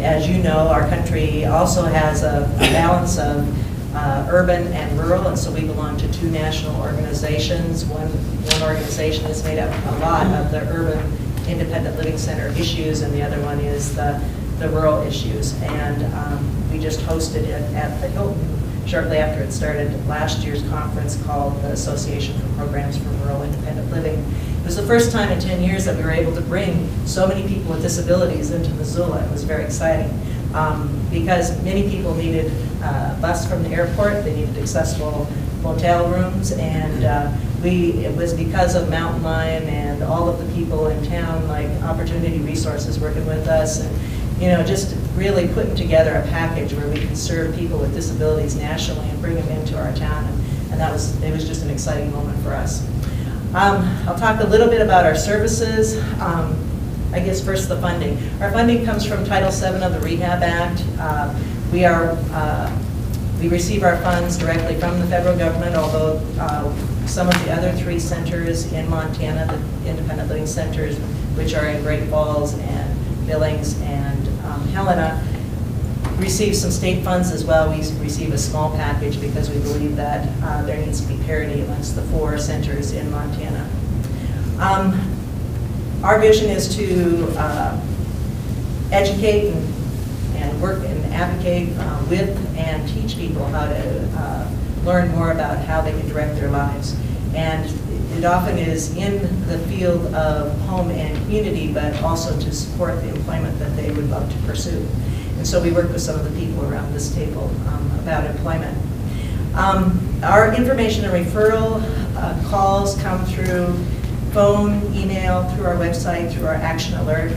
As you know, our country also has a a balance of uh, urban and rural, and so we belong to two national organizations. One, one organization is made up a lot of the urban independent living center issues, and the other one is the, the rural issues. And um, we just hosted it at the Hilton shortly after it started last year's conference called the Association for Programs for Rural Independent Living. It was the first time in 10 years that we were able to bring so many people with disabilities into Missoula. It was very exciting um, because many people needed uh, bus from the airport, they needed accessible motel rooms, and uh, we we, it was because of Mountain Line and all of the people in town, like Opportunity Resources working with us, and, you know, just really putting together a package where we can serve people with disabilities nationally and bring them into our town, and- and that was, it was just an exciting moment for us. Um, I'll talk a little bit about our services. Um, I guess first the funding. Our funding comes from Title VII of the Rehab Act. Uh, We are, uh, we receive our funds directly from the federal government, although uh, some of the other three centers in Montana, the independent living centers, which are in Great Falls and Billings and Helena, receive some state funds as well. We receive a small package because we believe that uh, there needs to be parity amongst the four centers in Montana. Um, Our vision is to uh, educate and and work and advocate uh, with and teach people how to uh, learn more about how they can direct their lives. And it often is in the field of home and community, but also to support the employment that they would love to pursue. And so we work with some of the people around this table um, about employment. Um, Our information and referral uh, calls come through phone, email, through our website, through our action alert.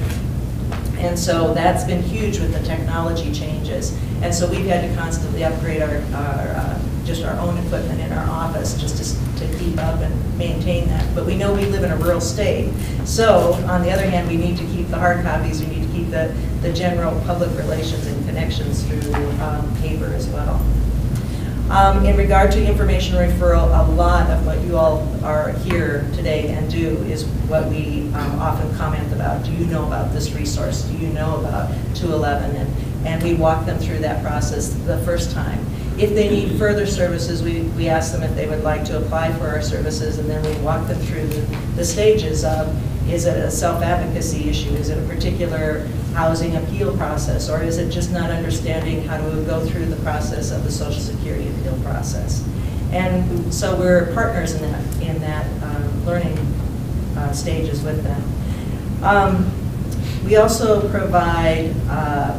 And so that's been huge with the technology changes. And so we've had to constantly upgrade our, our, uh, just our own equipment in our office just to, to keep up and maintain that. But we know we live in a rural state. So on the other hand, we need to keep the hard copies, we need to keep the, the general public relations and connections through um, paper as well. Um, In regard to information referral, a lot of what you all are here today and do is what we um, often comment about. Do you know about this resource? Do you know about 211? And and we walk them through that process the first time. If they need further services, we we ask them if they would like to apply for our services, and then we walk them through the the stages of, is it a self-advocacy issue? Is it a particular housing appeal process? Or is it just not understanding how to go through the process of the Social Security appeal process? And so we're partners in that, in that um, learning uh, stages with them. Um, We also provide, uh,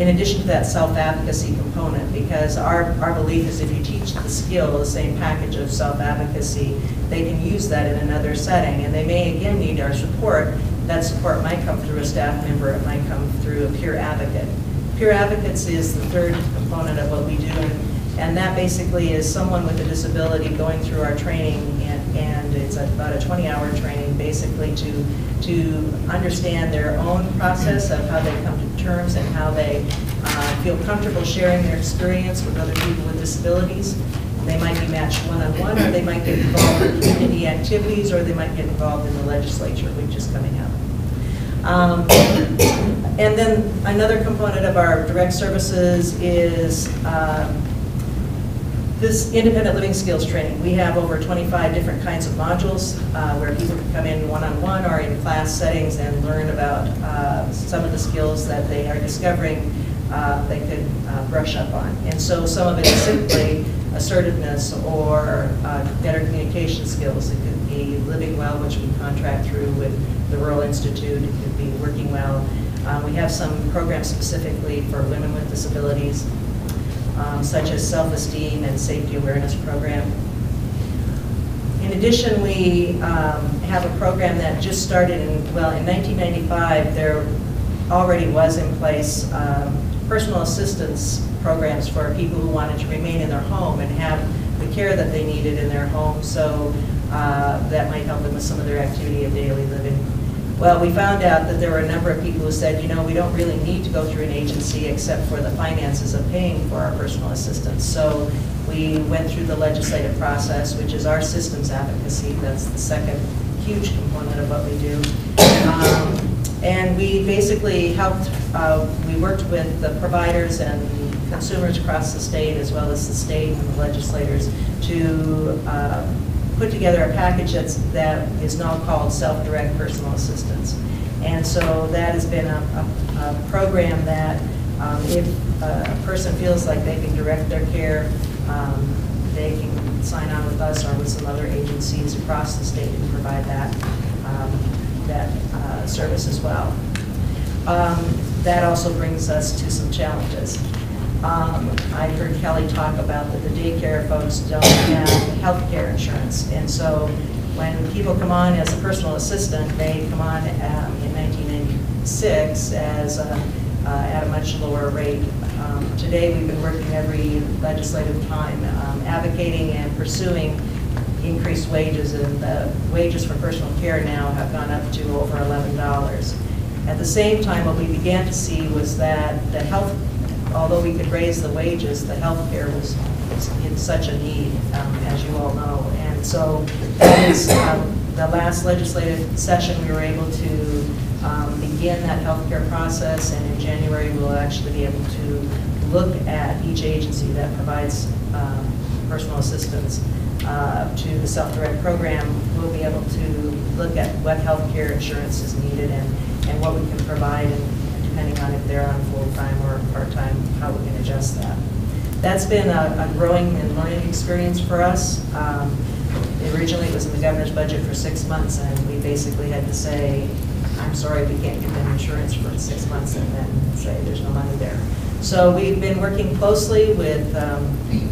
in addition to that self-advocacy component, because our, our belief is if you teach the skill, the same package of self-advocacy, they can use that in another setting, and they may again need our support. That support might come through a staff member, it might come through a peer advocate. Peer advocates is the third component of what we do, and that basically is someone with a disability going through our training, and, and it's about a 20-hour training, basically to, to understand their own process of how they come to terms and how they uh, feel comfortable sharing their experience with other people with disabilities. They might be matched one-on-one, or they might get involved in community activities, or they might get involved in the legislature, which is coming up. Um, And then another component of our direct services is um, this independent living skills training. We have over 25 different kinds of modules uh, where people can come in one-on-one or in class settings and learn about uh, some of the skills that they are discovering uh, they could uh, brush up on. And so some of it is simply assertiveness or uh, better communication skills. It could be living well, which we contract through with the Rural Institute. It could be working well. Uh, We have some programs specifically for women with disabilities, um, such as self-esteem and safety awareness program. In addition, we um, have a program that just started in, well, in 1995, there already was in place um, personal assistance programs for people who wanted to remain in their home and have the care that they needed in their home, so uh, that might help them with some of their activity of daily living. Well, we found out that there were a number of people who said, you know, we don't really need to go through an agency except for the finances of paying for our personal assistance. So we went through the legislative process, which is our systems advocacy. That's the second huge component of what we do. Um, And we basically helped, uh, we worked with the providers and consumers across the state, as well as the state and the legislators, to uh, put together a package that's, that is now called self-direct personal assistance. And so that has been a, a, a program that um, if a person feels like they can direct their care, um, they can sign on with us or with some other agencies across the state to provide that, um, that uh, service as well. Um, That also brings us to some challenges. Um, I've heard Kelly talk about that the daycare folks don't have health care insurance. And so when people come on as a personal assistant, they come on um, in 1996 as, a- uh, at a much lower rate. Um, Today, we've been working every legislative time um, advocating and pursuing increased wages, and the wages for personal care now have gone up to over $11. At the same time, what we began to see was that the health, although we could raise the wages, the health care was in such a need, um, as you all know. And so that is, um, the last legislative session, we were able to um, begin that health care process, and in January, we'll actually be able to look at each agency that provides um, personal assistance uh, to the self-direct program. We'll be able to look at what health care insurance is needed and, and what we can provide, and depending on if they're on full-time or part-time, how we can adjust that. That's been a a growing and learning experience for us. Um, Originally, it was in the governor's budget for six months, and we basically had to say, I'm sorry, we can't give them insurance for six months, and then say there's no money there. So we've been working closely with, um,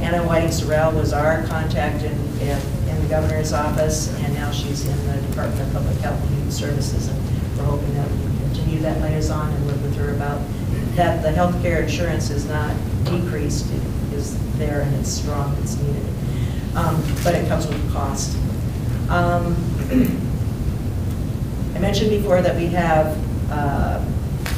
Anna Whiting Sorrell was our contact in, in in the governor's office, and now she's in the Department of Public Health and Human Services, and we're hoping that that liaison and work with her about that the healthcare insurance is not decreased, it is there and it's strong, it's needed. Um, But it comes with a cost. Um, I mentioned before that we have, uh,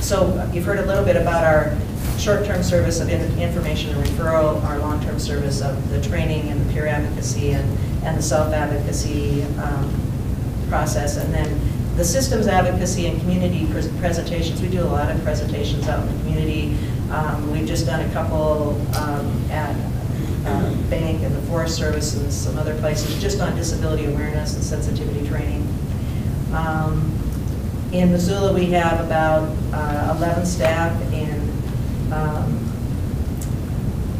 so you've heard a little bit about our short-term service of in- information and referral, our long-term service of the training and the peer advocacy and, and the self-advocacy um, process, and then the systems advocacy and community pres- presentations. We do a lot of presentations out in the community. Um, We've just done a couple um, at um, Bank and the Forest Service and some other places, just on disability awareness and sensitivity training. Um, In Missoula, we have about uh, 11 staff. In um,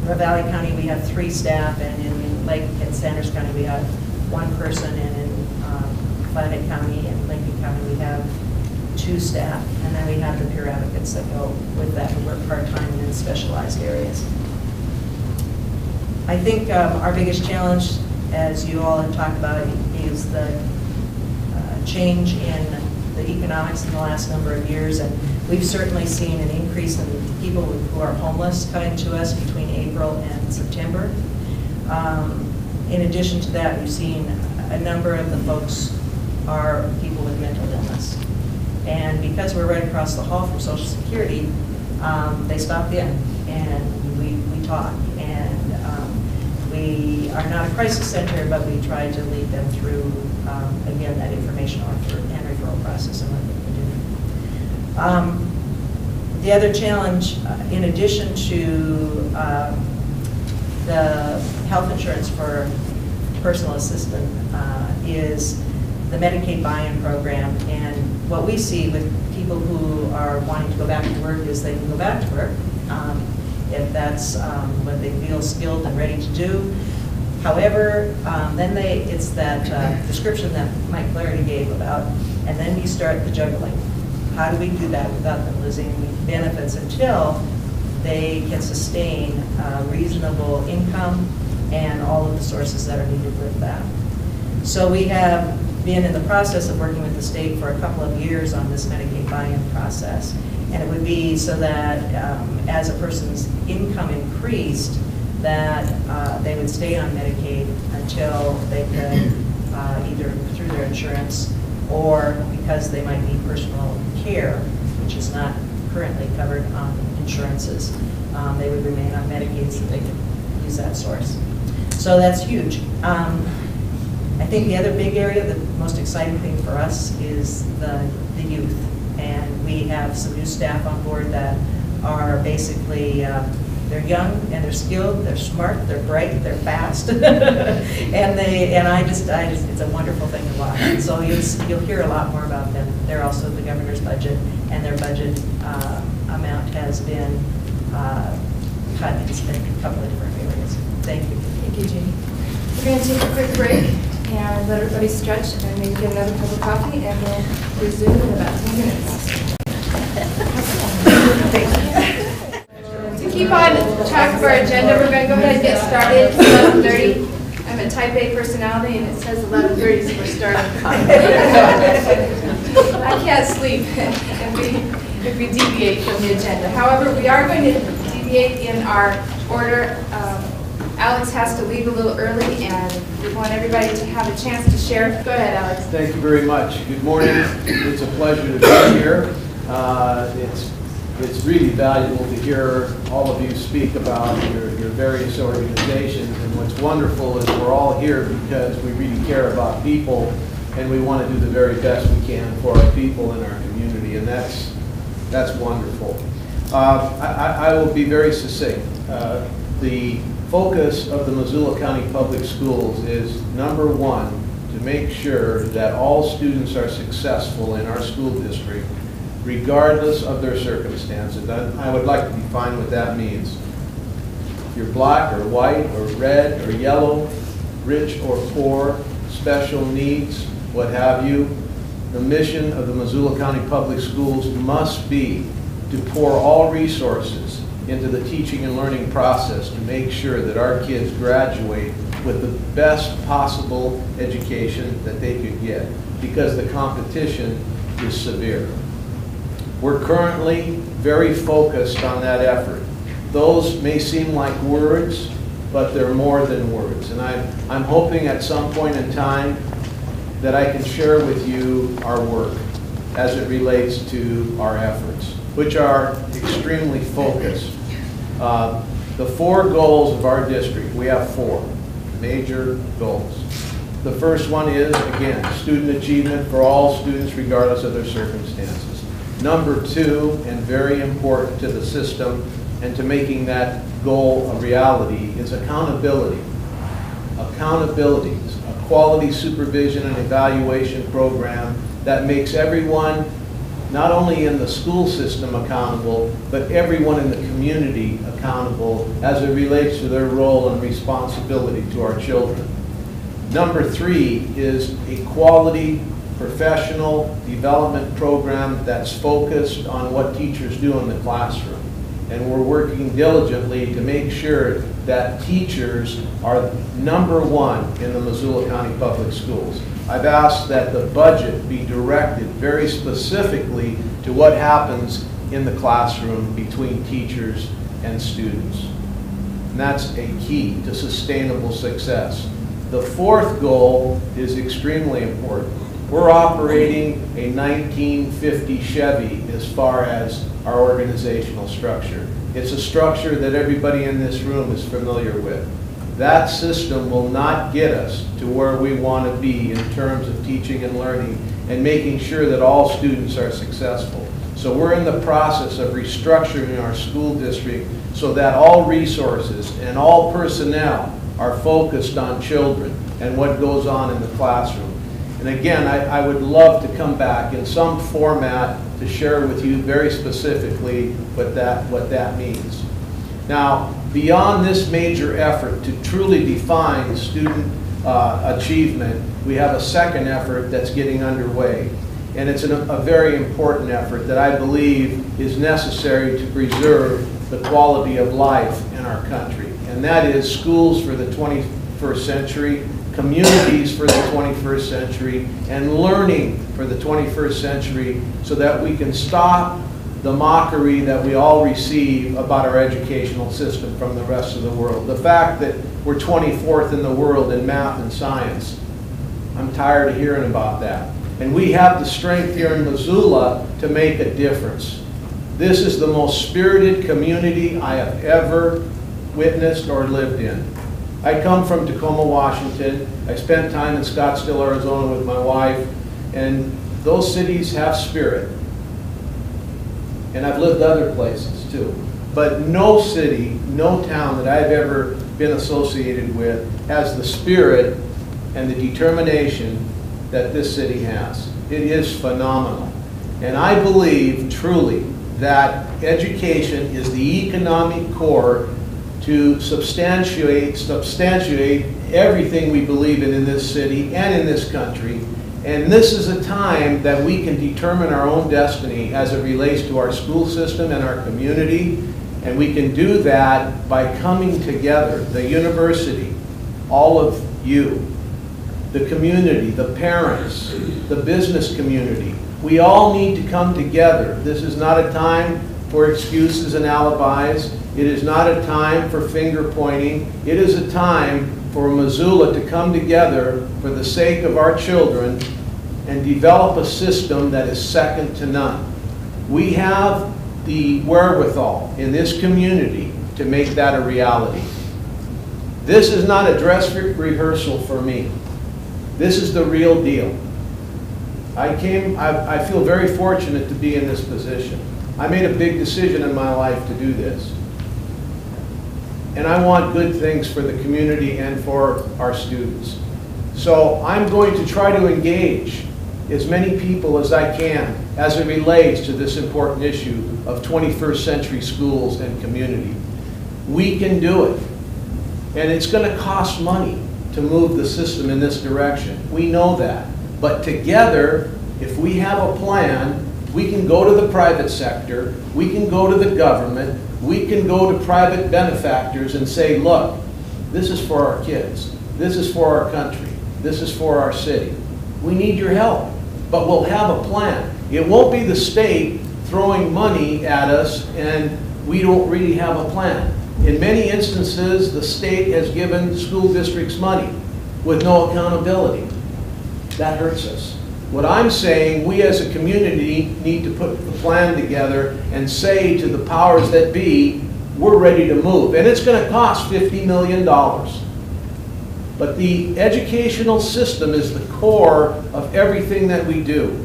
Ravalli County, we have three staff, and in Lake and Sanders County, we have one person, and in um, Flathead County and County, we have two staff, and then we have the peer advocates that go with that, who work part-time in specialized areas. I think um, our biggest challenge, as you all have talked about, is the uh, change in the economics in the last number of years, and we've certainly seen an increase in people who are homeless coming to us between April and September. Um, In addition to that, we've seen a number of the folks are people with mental illness. And because we're right across the hall from Social Security, um, they stop in and we, we talk. And um, we are not a crisis center, but we try to lead them through, um, again, that information and referral process and what they can do. Um, The other challenge, uh, in addition to um, the health insurance for personal assistant, uh, is the Medicaid buy-in program. And what we see with people who are wanting to go back to work is they can go back to work um, if that's um, what they feel skilled and ready to do. However, um, then they, it's that uh, description that Mike Flaherty gave about, and then you start the juggling. How do we do that without them losing benefits until they can sustain uh, reasonable income and all of the sources that are needed with that? So we have been in the process of working with the state for a couple of years on this Medicaid buy-in process. And it would be so that um, as a person's income increased, that uh, they would stay on Medicaid until they could uh, either through their insurance or because they might need personal care, which is not currently covered on insurances, um, they would remain on Medicaid so they could use that source. So that's huge. Um, I think the other big area, the most exciting thing for us is the, the youth. And we have some new staff on board that are basically, uh, they're young and they're skilled, they're smart, they're bright, they're fast. And they, and I just, I just, it's a wonderful thing to watch. And so you'll, you'll hear a lot more about them. They're also the governor's budget and their budget uh, amount has been uh, cut in a couple of different areas. Thank you. Thank you, Jeannie. We're going to take a quick break and let everybody stretch and maybe get another cup of coffee, and we'll resume in about 10 minutes. To keep on track of our agenda, we're going to go ahead and get started. It's 11:30. I'm a type A personality, and it says 11:30, so we're starting. I can't sleep if we, if we deviate from the agenda. However, we are going to deviate in our order. Um, Alex has to leave a little early, and we want everybody to have a chance to share. Go ahead, Alex. Thank you very much. Good morning. It's a pleasure to be here. Uh, It's, it's really valuable to hear all of you speak about your, your various organizations. And what's wonderful is we're all here because we really care about people and we want to do the very best we can for our people and our community. And that's, that's wonderful. Uh, I, I- I will be very succinct. Uh, The focus of the Missoula County Public Schools is, number one, to make sure that all students are successful in our school district, regardless of their circumstances. And I would like to define what that means. If you're black or white or red or yellow, rich or poor, special needs, what have you, the mission of the Missoula County Public Schools must be to pour all resources into the teaching and learning process to make sure that our kids graduate with the best possible education that they could get, because the competition is severe. We're currently very focused on that effort. Those may seem like words, but they're more than words. And I'm, I'm hoping at some point in time that I can share with you our work as it relates to our efforts, which are extremely focused. Uh, The four goals of our district, we have four major goals. The first one is, again, student achievement for all students regardless of their circumstances. Number two, and very important to the system and to making that goal a reality, is accountability. Accountability, a quality supervision and evaluation program that makes everyone, not only in the school system accountable, but everyone in the community accountable as it relates to their role and responsibility to our children. Number three is a quality professional development program that's focused on what teachers do in the classroom. And we're working diligently to make sure that teachers are number one in the Missoula County Public Schools. I've asked that the budget be directed very specifically to what happens in the classroom between teachers and students. And that's a key to sustainable success. The fourth goal is extremely important. We're operating a 1950 Chevy as far as our organizational structure. It's a structure that everybody in this room is familiar with. That system will not get us to where we want to be in terms of teaching and learning and making sure that all students are successful. So we're in the process of restructuring our school district so that all resources and all personnel are focused on children and what goes on in the classroom. And again, I, I would love to come back in some format to share with you very specifically what that, what that means. Now, beyond this major effort to truly define student uh, achievement, we have a second effort that's getting underway. And it's an, a very important effort that I believe is necessary to preserve the quality of life in our country. And that is schools for the 21st century, communities for the 21st century, and learning for the 21st century so that we can stop the mockery that we all receive about our educational system from the rest of the world. The fact that we're 24th in the world in math and science. I'm tired of hearing about that. And we have the strength here in Missoula to make a difference. This is the most spirited community I have ever witnessed or lived in. I come from Tacoma, Washington. I spent time in Scottsdale, Arizona with my wife, and those cities have spirit. And I've lived other places too. But no city, no town that I've ever been associated with has the spirit and the determination that this city has. It is phenomenal. And I believe truly that education is the economic core to substantiate, substantiate everything we believe in in this city and in this country. And this is a time that we can determine our own destiny as it relates to our school system and our community. And we can do that by coming together, the university, all of you, the community, the parents, the business community. We all need to come together. This is not a time for excuses and alibis. It is not a time for finger pointing. It is a time for Missoula to come together for the sake of our children and develop a system that is second to none. We have the wherewithal in this community to make that a reality. This is not a dress re- rehearsal for me. This is the real deal. I came, I, I feel very fortunate to be in this position. I made a big decision in my life to do this. And I want good things for the community and for our students. So I'm going to try to engage as many people as I can as it relates to this important issue of 21st century schools and community. We can do it. And it's going to cost money to move the system in this direction. We know that. But together, if we have a plan, we can go to the private sector, we can go to the government, we can go to private benefactors and say, look, this is for our kids, this is for our country, this is for our city. We need your help, but we'll have a plan. It won't be the state throwing money at us and we don't really have a plan. In many instances, the state has given school districts money with no accountability. That hurts us. What I'm saying, we as a community need to put the plan together and say to the powers that be, we're ready to move. And it's going to cost $50 million. But the educational system is the core of everything that we do.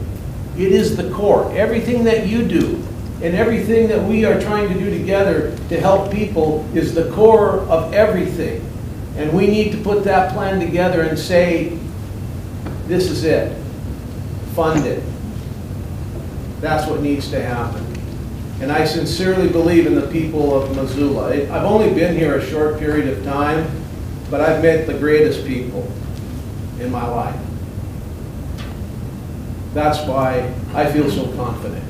It is the core. Everything that you do and everything that we are trying to do together to help people is the core of everything. And we need to put that plan together and say, this is it. Fund it. That's what needs to happen. And I sincerely believe in the people of Missoula. I've only been here a short period of time, but I've met the greatest people in my life. That's why I feel so confident.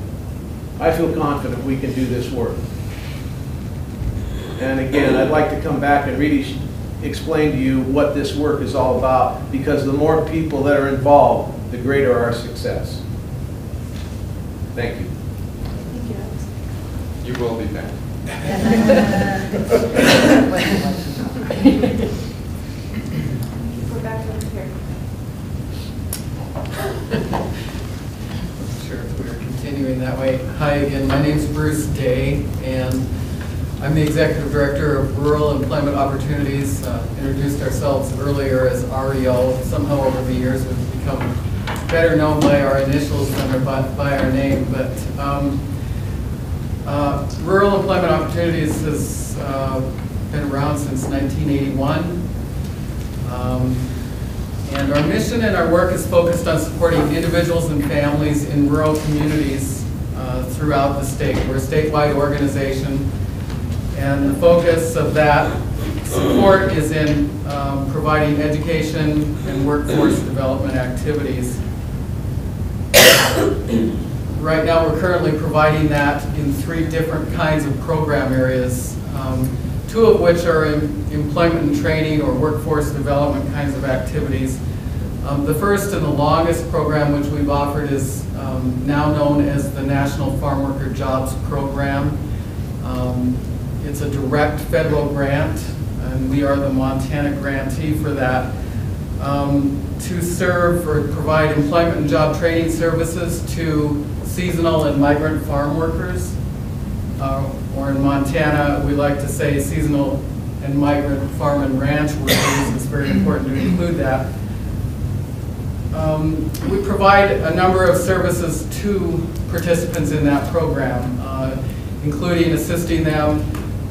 I feel confident we can do this work. And again, I'd like to come back and really explain to you what this work is all about, because the more people that are involved, the greater our success. Thank you. Thank You You will be back. Go back over here. Sure, if we're continuing that way. Hi again, my name is Bruce Day, and I'm the Executive Director of Rural Employment Opportunities. Uh, Introduced ourselves earlier as REO. Somehow over the years, we've become better known by our initials than by by our name, but um, uh, Rural Employment Opportunities has uh, been around since 1981. Um, And our mission and our work is focused on supporting individuals and families in rural communities uh, throughout the state. We're a statewide organization, and the focus of that support is in um, providing education and workforce development activities. Right now, we're currently providing that in three different kinds of program areas, um, two of which are employment and training or workforce development kinds of activities. Um, The first and the longest program which we've offered is um, now known as the National Farm Worker Jobs Program. Um, It's a direct federal grant, and we are the Montana grantee for that um, to serve or provide employment and job training services to seasonal and migrant farm workers. Uh, Or in Montana, we like to say seasonal and migrant farm and ranch workers. It's very important to include that. Um, We provide a number of services to participants in that program, uh, including assisting them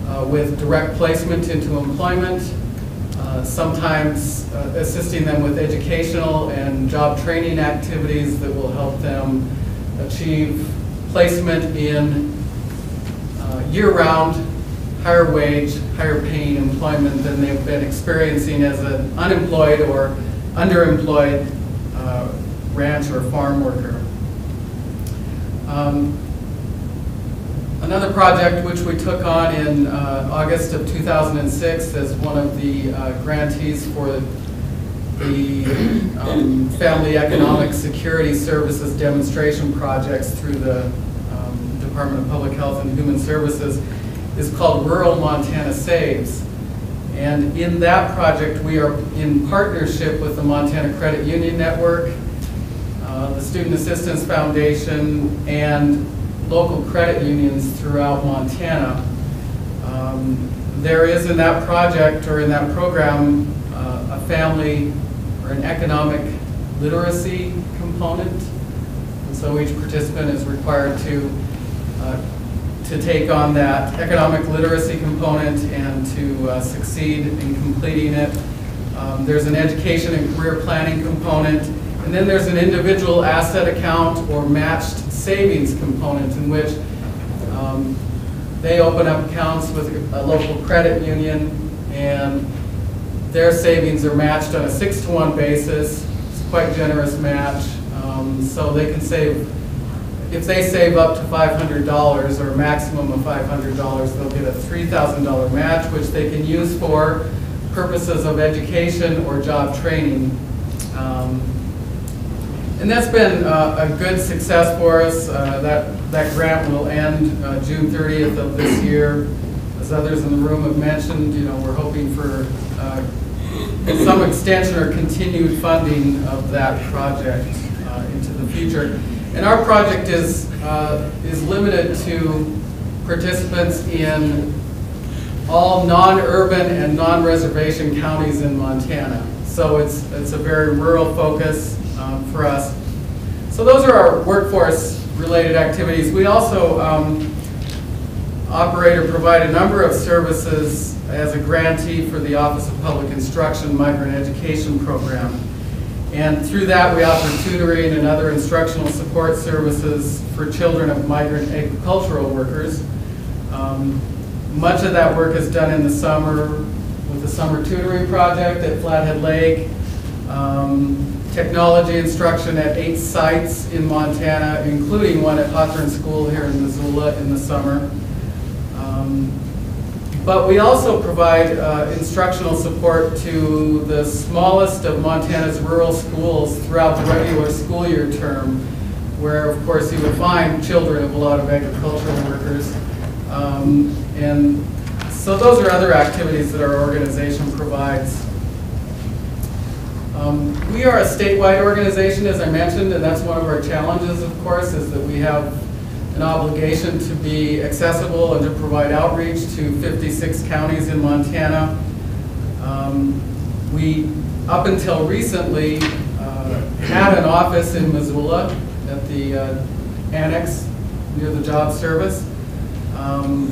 uh, with direct placement into employment, sometimes uh, assisting them with educational and job training activities that will help them achieve placement in uh, year-round, higher wage, higher paying employment than they've been experiencing as an unemployed or underemployed uh, ranch or farm worker. Um, Another project which we took on in uh, August of 2006 as one of the uh, grantees for the um, Family Economic Security Services demonstration projects through the um, Department of Public Health and Human Services is called Rural Montana Saves. And in that project, we are in partnership with the Montana Credit Union Network, uh, the Student Assistance Foundation, and local credit unions throughout Montana. Um, There is in that project or in that program uh, a family or an economic literacy component. And so each participant is required to, uh, to take on that economic literacy component and to uh, succeed in completing it. Um, There's an education and career planning component, and then there's an individual asset account or matched savings component in which um, they open up accounts with a local credit union and their savings are matched on a six to one basis. It's quite generous match. Um, so they can save, if they save up to $500 or a maximum of $500, they'll get a $3,000 match, which they can use for purposes of education or job training. Um, and that's been uh, a good success for us. Uh, That, that grant will end uh, June 30th of this year. As others in the room have mentioned, you know, we're hoping for uh, some extension or continued funding of that project uh, into the future. And our project is, uh, is limited to participants in all non-urban and non-reservation counties in Montana. So it's, it's a very rural focus um, for us. So those are our workforce-related activities. We also um, operate or provide a number of services as a grantee for the Office of Public Instruction Migrant Education Program. And through that, we offer tutoring and other instructional support services for children of migrant agricultural workers. Um, much of that work is done in the summer with the summer tutoring project at Flathead Lake, um, technology instruction at eight sites in Montana, including one at Hawthorne School here in Missoula in the summer. Um, but we also provide uh, instructional support to the smallest of Montana's rural schools throughout the regular school year term, where of course you would find children of a lot of agricultural workers. Um, and so those are other activities that our organization provides. Um, we are a statewide organization, as I mentioned, and that's one of our challenges, of course, is that we have an obligation to be accessible and to provide outreach to 56 counties in Montana. Um, we, up until recently, uh, had an office in Missoula at the uh, annex near the job service. Um,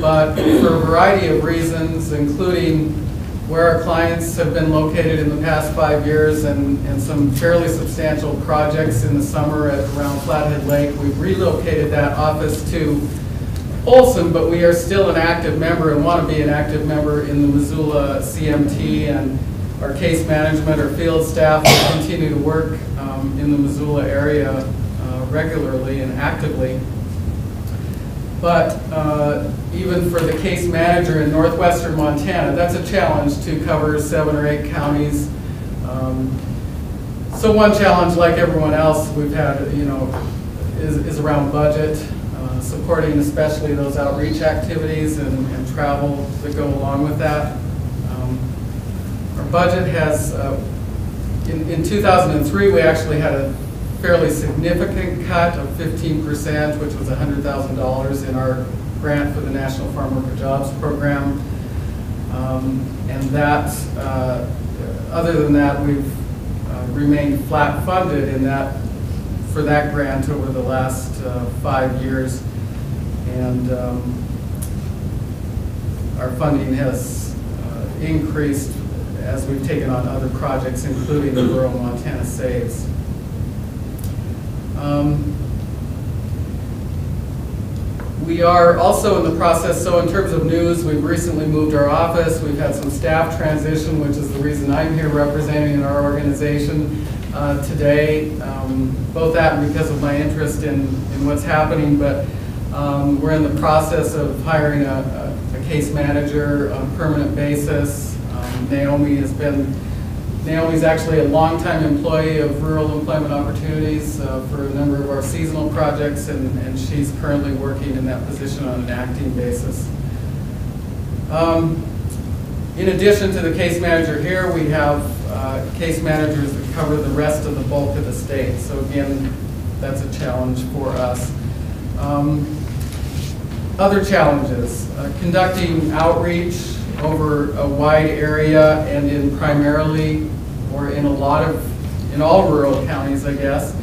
but for a variety of reasons, including where our clients have been located in the past five years and, and some fairly substantial projects in the summer at around Flathead Lake. We've relocated that office to Polson, but we are still an active member and want to be an active member in the Missoula CMT and our case management or field staff will continue to work um, in the Missoula area uh, regularly and actively. But uh, even for the case manager in northwestern Montana, that's a challenge to cover seven or eight counties. Um, so one challenge, like everyone else, we've had, you know, is, is around budget, uh, supporting especially those outreach activities and, and, travel that go along with that. Um, our budget has, uh, in, in 2003, we actually had a fairly significant cut of 15%, which was $100,000 in our grant for the National Farm Worker Jobs Program. Um, and that, uh, other than that, we've uh, remained flat funded in that, for that grant over the last uh, five years. And um, our funding has uh, increased as we've taken on other projects, including the Rural Montana Saves. Um, we are also in the process, so in terms of news, we've recently moved our office. We've had some staff transition, which is the reason I'm here representing our organization uh, today. Um, both that and because of my interest in, in what's happening, but Um, We're in the process of hiring a, a- a case manager on a permanent basis. Um, Naomi has been, Naomi's actually a longtime employee of Rural Employment Opportunities uh, for a number of our seasonal projects, and, and she's currently working in that position on an acting basis. Um, In addition to the case manager here, we have uh, case managers that cover the rest of the bulk of the state. So again, that's a challenge for us. Um, Other challenges, uh, conducting outreach over a wide area and in primarily, or in a lot of, in all rural counties, I guess.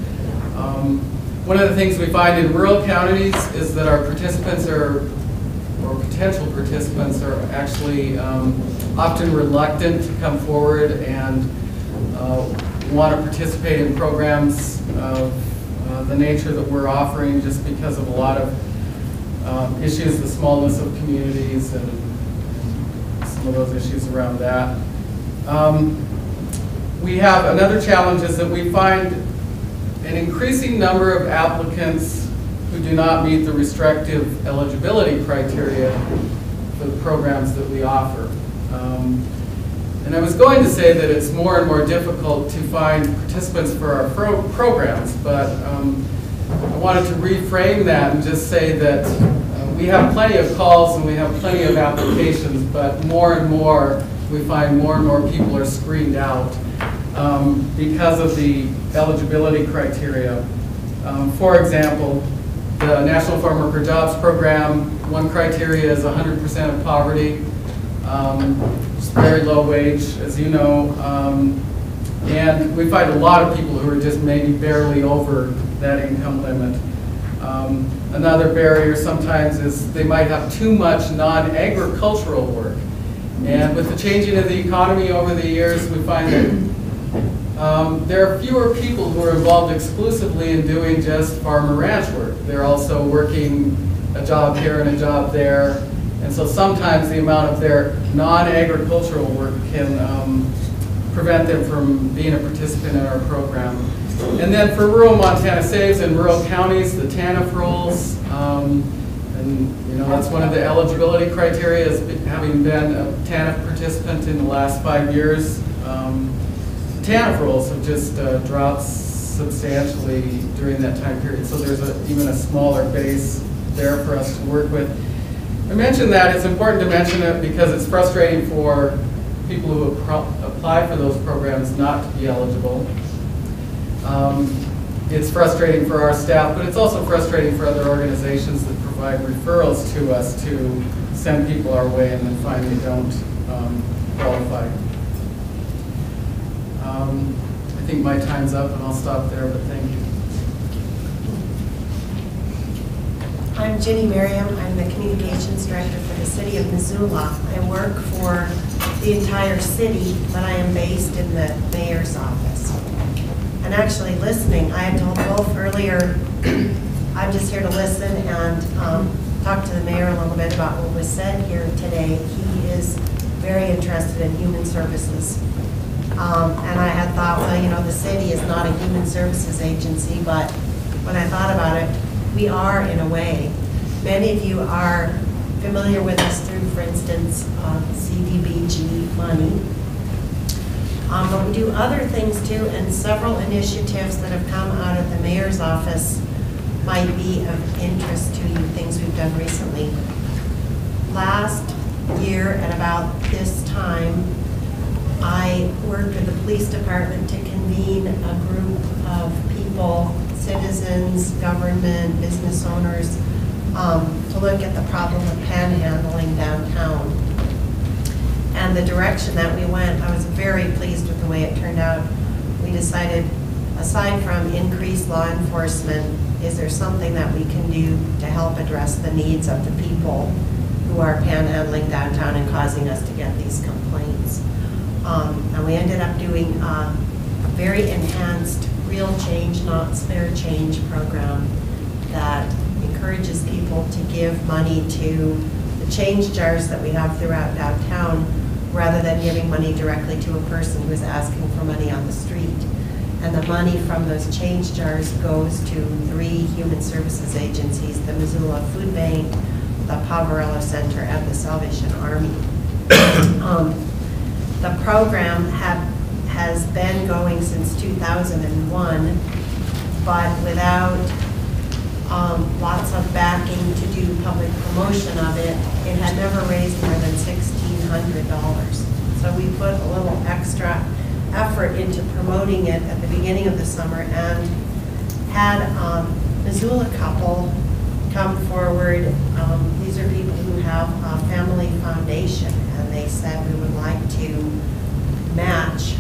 Um, One of the things we find in rural counties is that our participants are or potential participants are actually um, often reluctant to come forward and want to participate in programs of uh, the nature that we're offering just because of a lot of um, issues, the smallness of communities and some of those issues around that. Um, We have, another challenge is that we find an increasing number of applicants who do not meet the restrictive eligibility criteria for the programs that we offer. Um, And I was going to say that it's more and more difficult to find participants for our pro- programs, but um, I wanted to reframe that and just say that we have plenty of calls and we have plenty of applications, but more and more, we find more and more people are screened out um, because of the eligibility criteria. Um, For example, the National Farm Worker Jobs Program, one criteria is 100% of poverty. Um, It's very low wage, as you know. Um, And we find a lot of people who are just maybe barely over that income limit. Um, Another barrier sometimes is they might have too much non-agricultural work. And with the changing of the economy over the years, we find that um, There are fewer people who are involved exclusively in doing just farm or ranch work. They're also working a job here and a job there. And so sometimes the amount of their non-agricultural work can um, prevent them from being a participant in our program. And then for rural Montana Saves in rural counties, the TANF rules, um, and, you know, that's one of the eligibility criteria is having been a TANF participant in the last five years. Um, TANF rolls have just uh, dropped substantially during that time period, so there's a- even a smaller base there for us to work with. I mention that, it's important to mention it because it's frustrating for people who apply for those programs not to be eligible. Um, It's frustrating for our staff, but it's also frustrating for other organizations that provide referrals to us to send people our way and then find they don't um, qualify. Um, I think my time's up and I'll stop there, but thank you. I'm Jenny Merriam. I'm the Communications Director for the City of Missoula. I work for the entire city, but I am based in the mayor's office. And actually listening, I had told Wolf earlier, I'm just here to listen and um, talk to the mayor a little bit about what was said here today. He is very interested in human services. Um, And I had thought, well, you know, the city is not a human services agency, but when I thought about it, we are in a way. Many of you are familiar with us through, for instance, uh, CDBG money. Um, But we do other things too, and several initiatives that have come out of the mayor's office might be of interest to you, things we've done recently. Last year, at about this time, I worked with the police department to convene a group of people, citizens, government, business owners, um, to look at the problem of panhandling downtown. And the direction that we went, I was very pleased with the way it turned out. We decided, aside from increased law enforcement, is there something that we can do to help address the needs of the people who are panhandling downtown and causing us to get these complaints? Um, And we ended up doing a very enhanced real change, not spare change program that encourages people to give money to the change jars that we have throughout downtown, rather than giving money directly to a person who is asking for money on the street. And the money from those change jars goes to three human services agencies, the Missoula Food Bank, the Poverello Center, and the Salvation Army. Um, The program had, has been going since 2001, but without um, lots of backing to do public promotion of it, it had never raised more than $1,600. So we put a little extra effort into promoting it at the beginning of the summer and had um, Missoula couple come forward. Um, These are people who have a family foundation, and they said we would like to match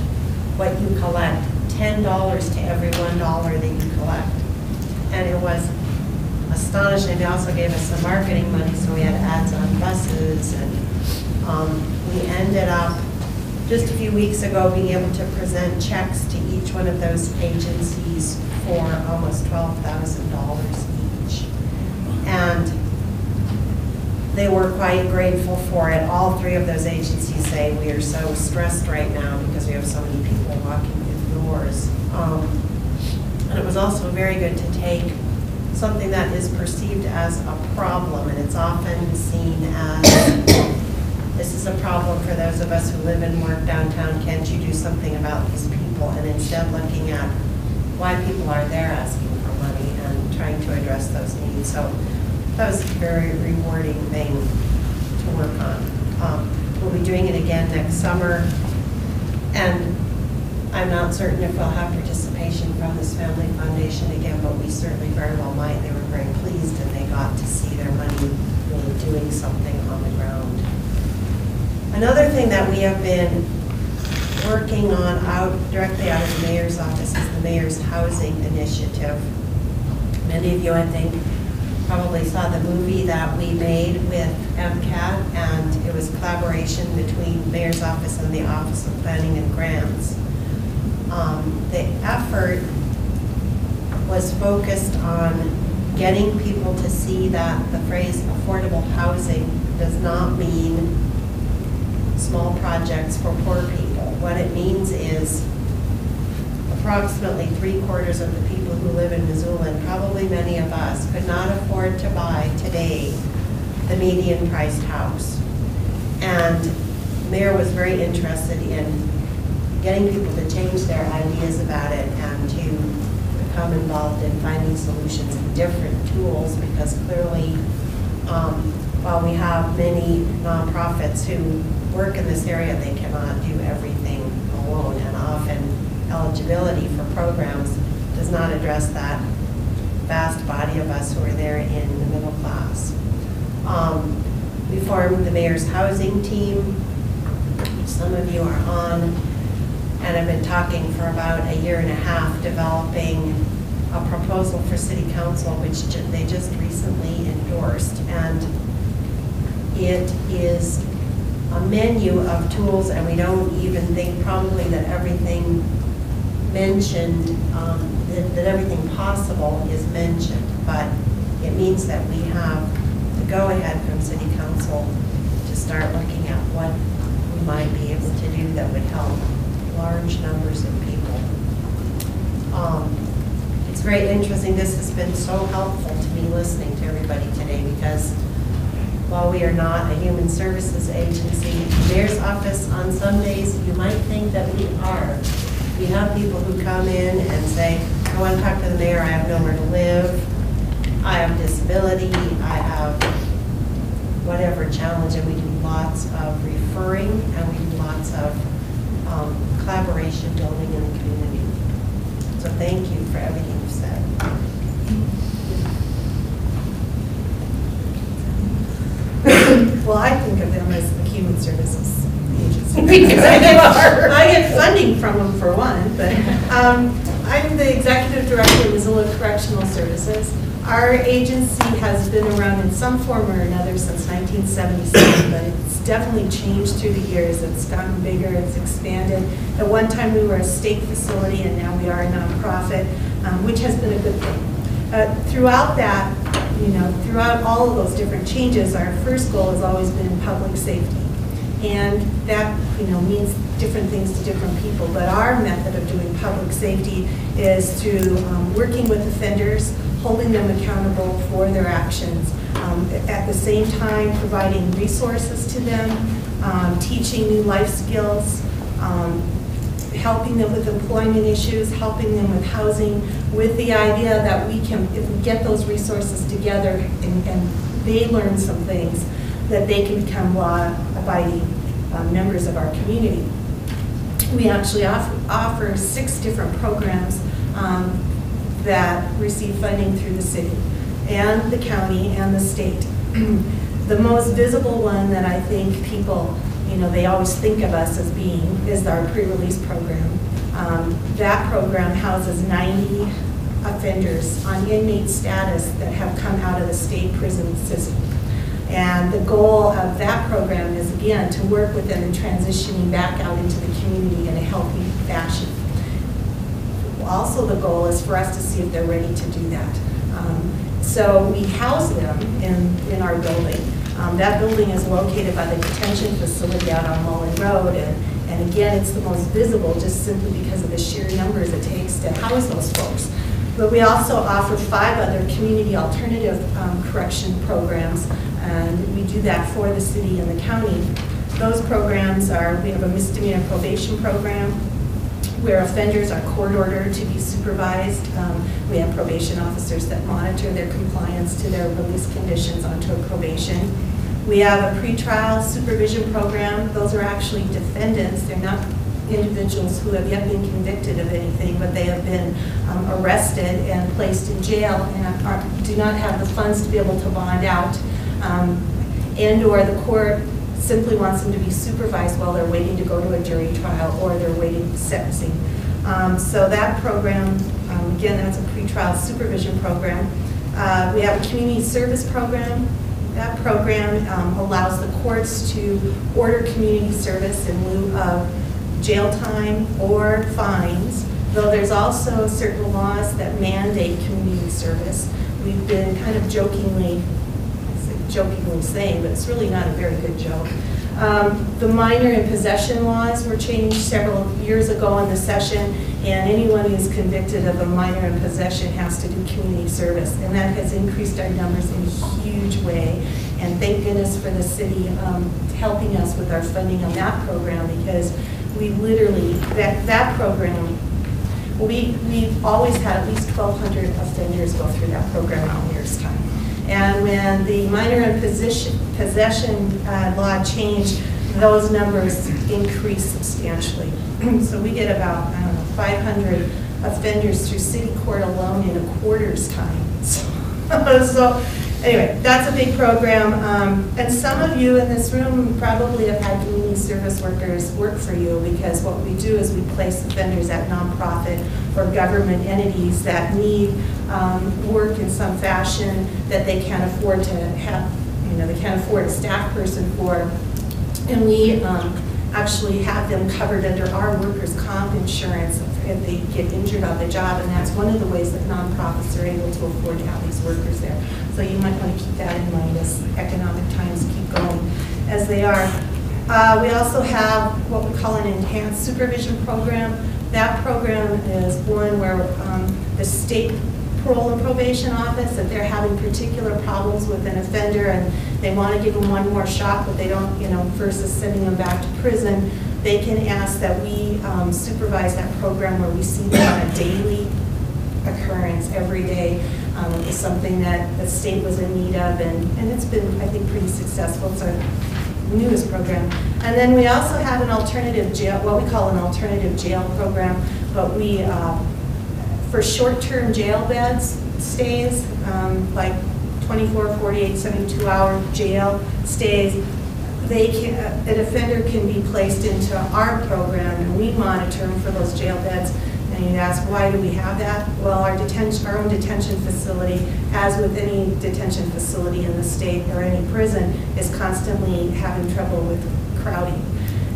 what you collect, $10 to every $1 that you collect. And it was astonishing. They also gave us some marketing money, so we had ads on buses, and um, we ended up, just a few weeks ago, being able to present checks to each one of those agencies for almost $12,000 each. And they were quite grateful for it. All three of those agencies say, we are so stressed right now because we have so many people walking through doors. Um, And it was also very good to take something that is perceived as a problem, and it's often seen as, this is a problem for those of us who live and work downtown, can't you do something about these people? And instead looking at why people are there asking for money and trying to address those needs. So that was a very rewarding thing to work on. Um, We'll be doing it again next summer, and I'm not certain if we'll have participation from this family foundation again, but we certainly very well might. They were very pleased and they got to see their money really doing something on the. Another thing that we have been working on out, directly out of the mayor's office is the mayor's housing initiative. Many of you, I think, probably saw the movie that we made with MCAT, and it was collaboration between the mayor's office and the Office of Planning and Grants um, the effort was focused on getting people to see that the phrase affordable housing does not mean small projects for poor people. What it means is approximately three quarters of the people who live in Missoula, and probably many of us, could not afford to buy today the median priced house. And Mayor was very interested in getting people to change their ideas about it and to become involved in finding solutions and different tools because clearly, um, while we have many nonprofits who work in this area, they cannot do everything alone and often eligibility for programs does not address that vast body of us who are there in the middle class. Um, we formed the mayor's housing team, which some of you are on, and I've been talking for about a year and a half, developing a proposal for city council, which they just recently endorsed. And it is a menu of tools, and we don't even think probably that everything mentioned, um, that that everything possible is mentioned, but it means that we have the go-ahead from city council to start looking at what we might be able to do that would help large numbers of people. Um, It's very interesting, this has been so helpful to me listening to everybody today, because while we are not a human services agency, mayor's office, on some days, you might think that we are. We have people who come in and say, I want to talk to the mayor, I have nowhere to live, I have disability, I have whatever challenge, and we do lots of referring, and we do lots of um, collaboration building in the community. So thank you for everything you've said. Well, I think of them as the human services agency. Because I get, I get funding from them for one, but um, I'm the executive director of Missoula Correctional Services. Our agency has been around in some form or another since 1977, but it's definitely changed through the years. It's gotten bigger, it's expanded. At one time, we were a state facility, and now we are a nonprofit, um, which has been a good thing. Uh, Throughout that, you know, throughout all of those different changes, our first goal has always been public safety. And that, you know, means different things to different people, but our method of doing public safety is through um, working with offenders, holding them accountable for their actions, um, at the same time providing resources to them, um, teaching new life skills, um, helping them with employment issues, helping them with housing, with the idea that we can, if we get those resources together and, and they learn some things, that they can become law-abiding um, members of our community. We actually offer, offer six different programs um, that receive funding through the city and the county and the state. the most visible one that I think people, you know, they always think of us as being is our pre-release program. Um, that program houses 90 offenders on inmate status that have come out of the state prison system. And the goal of that program is, again, to work with them in transitioning back out into the community in a healthy fashion. Also, the goal is for us to see if they're ready to do that. Um, so we house them in, in our building. Um, that building is located by the detention facility out on Mullan Road, and, and again, it's the most visible just simply because of the sheer numbers it takes to house those folks. But we also offer five other community alternative um, correction programs, and we do that for the city and the county. Those programs are, we have a misdemeanor probation program, where offenders are court ordered to be supervised. Um, we have probation officers that monitor their compliance to their release conditions onto a probation. We have a pretrial supervision program. Those are actually defendants. They're not individuals who have yet been convicted of anything, but they have been um, arrested and placed in jail and are, do not have the funds to be able to bond out. Um, and or the court simply wants them to be supervised while they're waiting to go to a jury trial or they're waiting sentencing. Um, so that program, um, again, that's a pretrial supervision program. Uh, we have a community service program. That program um, allows the courts to order community service in lieu of jail time or fines, though there's also certain laws that mandate community service. We've been kind of jokingly jokingly saying, but it's really not a very good joke. Um, the minor in possession laws were changed several years ago in the session, and anyone who's convicted of a minor in possession has to do community service, and that has increased our numbers in a huge way. And thank goodness for the city um, helping us with our funding on that program because we literally, that, that program, we, we've always had at least 1,200 offenders go through that program in a year's time. And when the minor in possession, possession uh, law changed, those numbers increased substantially. so we get about, I don't know, 500 offenders through city court alone in a quarter's time. So, so anyway, that's a big program. Um, and some of you in this room probably have had community service workers work for you because what we do is we place offenders at nonprofit or government entities that need um, work in some fashion that they can't afford to have, you know, they can't afford a staff person for. And we um, actually have them covered under our workers' comp insurance if they get injured on the job, and that's one of the ways that nonprofits are able to afford to have these workers there. So you might want to keep that in mind as economic times keep going as they are. Uh, we also have what we call an enhanced supervision program. That program is one where um, the state parole and probation office, if they're having particular problems with an offender and they want to give them one more shot, but they don't, you know, versus sending them back to prison, they can ask that we um, supervise that program where we see them on a daily occurrence every day. Um, it's something that the state was in need of, and, and it's been, I think, pretty successful. It's our newest program. And then we also have an alternative jail, what we call an alternative jail program, but we, uh, for short-term jail beds stays, um, like 24, 48, 72 hour jail stays, they can, uh, an offender can be placed into our program and we monitor them for those jail beds. And you'd ask, why do we have that? Well, our detention, our own detention facility, as with any detention facility in the state or any prison, is constantly having trouble with crowding.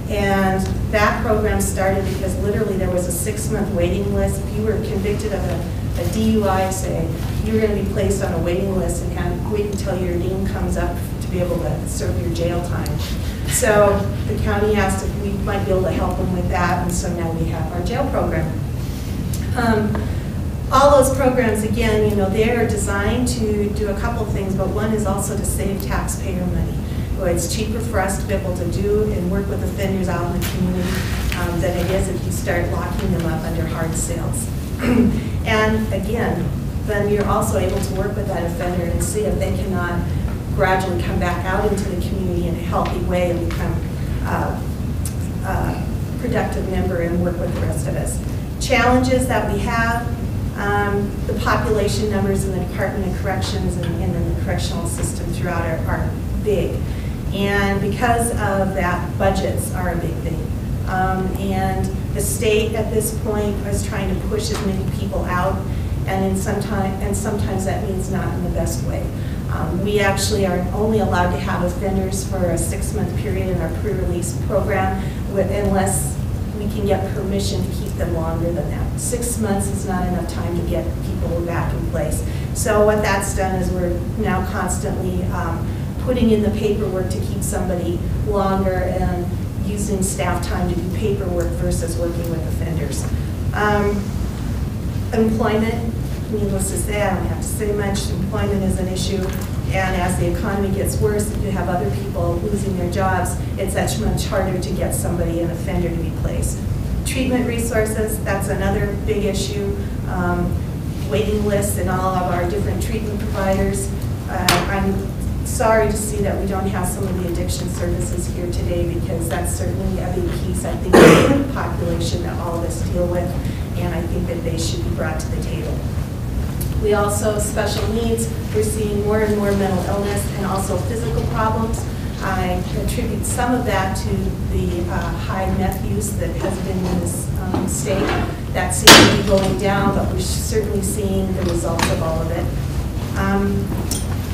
And that program started because literally there was a six-month waiting list. If you were convicted of a, a DUI, say, you were going to be placed on a waiting list and have, wait until your name comes up be able to serve your jail time. So the county asked if we might be able to help them with that, and so now we have our jail program. Um, All those programs, again, you know, they are designed to do a couple things, but one is also to save taxpayer money. It's cheaper for us to be able to do and work with offenders out in the community um, than it is if you start locking them up under hard sales. And again, then you're also able to work with that offender and see if they cannot gradually come back out into the community in a healthy way and become uh, uh, productive member and work with the rest of us. Challenges that we have, um, the population numbers in the Department of Corrections and and in the correctional system throughout are are big. And because of that, budgets are a big thing. Um, And the state at this point is trying to push as many people out, and in sometime, and sometimes that means not in the best way. Um, We actually are only allowed to have offenders for a six-month period in our pre-release program unless we can get permission to keep them longer than that. Six months is not enough time to get people back in place. So what that's done is we're now constantly um, putting in the paperwork to keep somebody longer and using staff time to do paperwork versus working with offenders. Um, Employment, needless to say, I don't have to say much, employment is an issue. And as the economy gets worse, you have other people losing their jobs, it's much, much harder to get somebody, an offender, to be placed. Treatment resources, that's another big issue. Um, Waiting lists in all of our different treatment providers. Uh, I'm sorry to see that we don't have some of the addiction services here today because that's certainly a big piece, I think, of the population that all of us deal with, and I think that they should be brought to the table. We also, special needs, we're seeing more and more mental illness and also physical problems. I attribute some of that to the uh, high meth use that has been in this um, state. That seems to be going down, but we're certainly seeing the results of all of it. Um,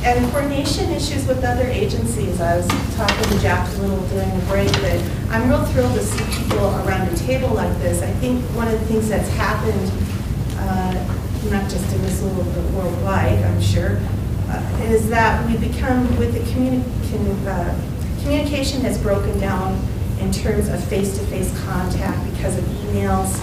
And coordination issues with other agencies. I was talking to Jack a little during the break, that I'm real thrilled to see people around a table like this. I think one of the things that's happened, uh, not just in this little, but worldwide, I'm sure, uh, is that we become, with the uh, communication has broken down in terms of face-to-face contact because of emails,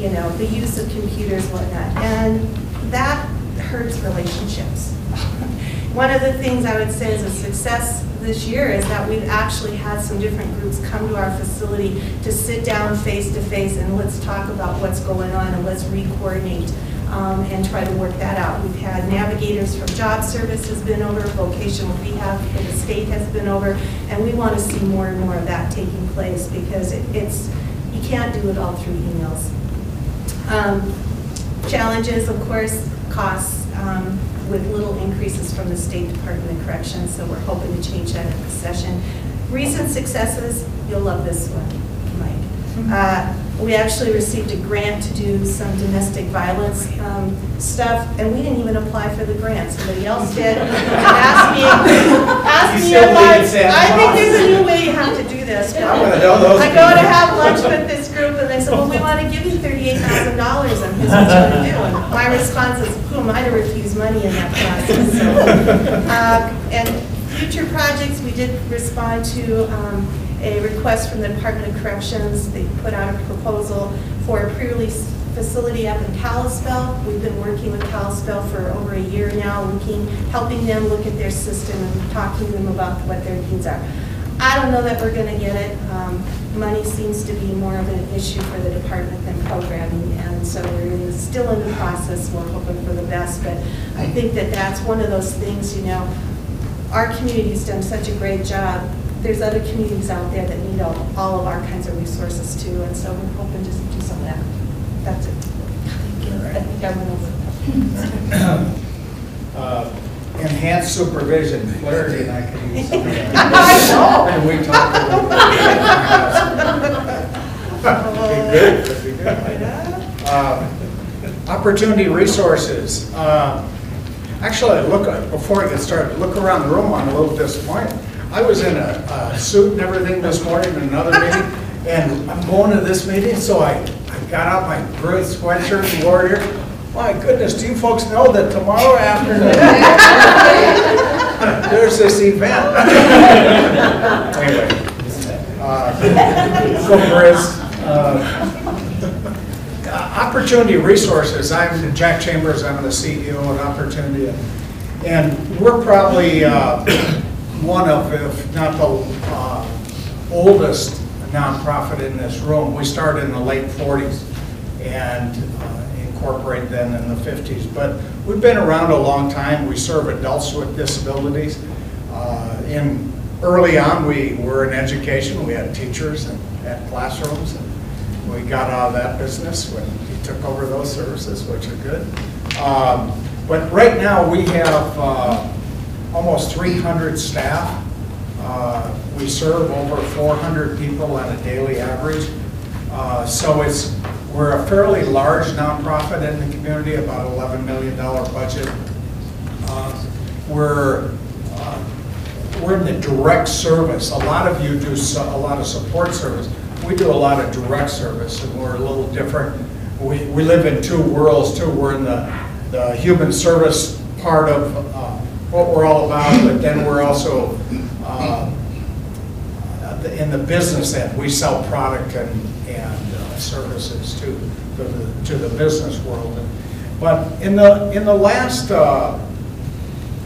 you know, the use of computers, whatnot. And that hurts relationships. One of the things I would say is a success this year is that we've actually had some different groups come to our facility to sit down face-to-face and let's talk about what's going on and let's re-coordinate um, and try to work that out. We've had navigators from job service has been over, vocational rehab for the state has been over, and we want to see more and more of that taking place because it- it's, you can't do it all through emails. Um, Challenges, of course, costs um, with little increases from the State Department of Corrections, so we're hoping to change that in the session. Recent successes, you'll love this one. Uh, We actually received a grant to do some domestic violence um, stuff, and we didn't even apply for the grant, somebody else did. Asked me, asked me if I, leave Santa I think there's a new way you have to do this. I wanna know those I go to have lunch with this group, and they said, well, we want to give you thirty-eight thousand dollars, and here's what going to do. And my response is, who am I to refuse money in that process? So, uh, And future projects, we did respond to um, a request from the Department of Corrections. They put out a proposal for a pre-release facility up in Kalispell. We've been working with Kalispell for over a year now, looking, helping them look at their system and talking to them about what their needs are. I don't know that we're going to get it. Um, Money seems to be more of an issue for the department than programming, and so we're in the- still in the process. We're hoping for the best, but I think that that's one of those things, you know, our community's done such a great job. There's other communities out there that need all, all of our kinds of resources too, and so we're hoping to do some of that. That's it. Thank you. I think I went over. Uh, Enhanced supervision, Larry and I can use some of that. I know. And we talked a little bit. Be good, that'd be good. Uh, Opportunity resources. Uh, Actually, look, before I get started, look around the room, I'm a little disappointed. I was in a a suit and everything this morning in another meeting, and I'm going to this meeting, so I, I got out my gray sweatshirt and wore it here. My goodness, do you folks know that tomorrow afternoon, there's this event. Anyway, uh, go Grizz. Uh, Opportunity Resources, I'm Jack Chambers, I'm the CEO of Opportunity. And we're probably uh, one of, if not the uh, oldest nonprofit in this room. We started in the late 40s and uh, incorporated then in the 50s. But we've been around a long time. We serve adults with disabilities. Uh, In, early on, we were in education. We had teachers and had classrooms. and We got out of that business when we took over those services, which are good. Um, But right now, we have uh, almost 300 staff. Uh, We serve over 400 people on a daily average. Uh, So it's, we're a fairly large nonprofit in the community, about $11 million budget. Uh, We're, we're in the direct service. A lot of you do a lot of support service. We do a lot of direct service, and we're a little different. We, we live in two worlds, too. We're in the, the human service part of uh, what we're all about, but then we're also uh, in the business end. We sell product and, and uh, services to, to the, to the business world. But in the, in the last, uh,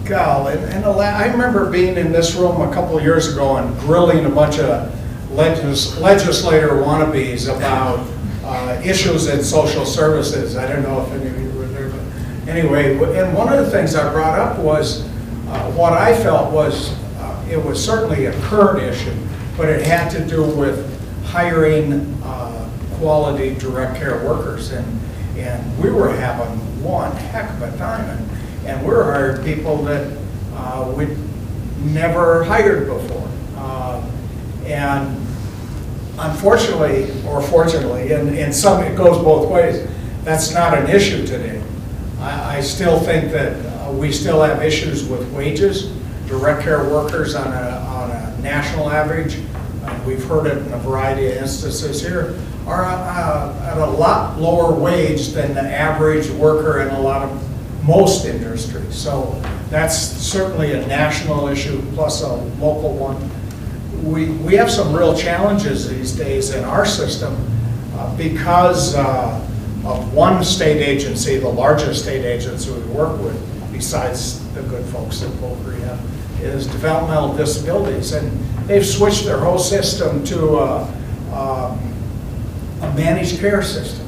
gal, in, in the la, I remember being in this room a couple years ago and grilling a bunch of legis, legislator wannabes about uh, issues in social services. I don't know if any of you were there, but anyway, and one of the things I brought up was uh, what I felt was, uh, it was certainly a current issue, but it had to do with hiring uh, quality direct care workers. And, and we were having one heck of a time. And, and we're hiring people that uh, we'd never hired before. And unfortunately, or fortunately, and, and some, it goes both ways, that's not an issue today. I, I still think that we still have issues with wages, direct care workers on a, on a national average, uh, we've heard it in a variety of instances here, are uh, at a lot lower wage than the average worker in a lot of, most industries. So that's certainly a national issue plus a local one we, we have some real challenges these days in our system uh, because uh, of one state agency, the largest state agency we work with, besides the good folks at Bulgaria, is developmental disabilities. And they've switched their whole system to a, um, a managed care system.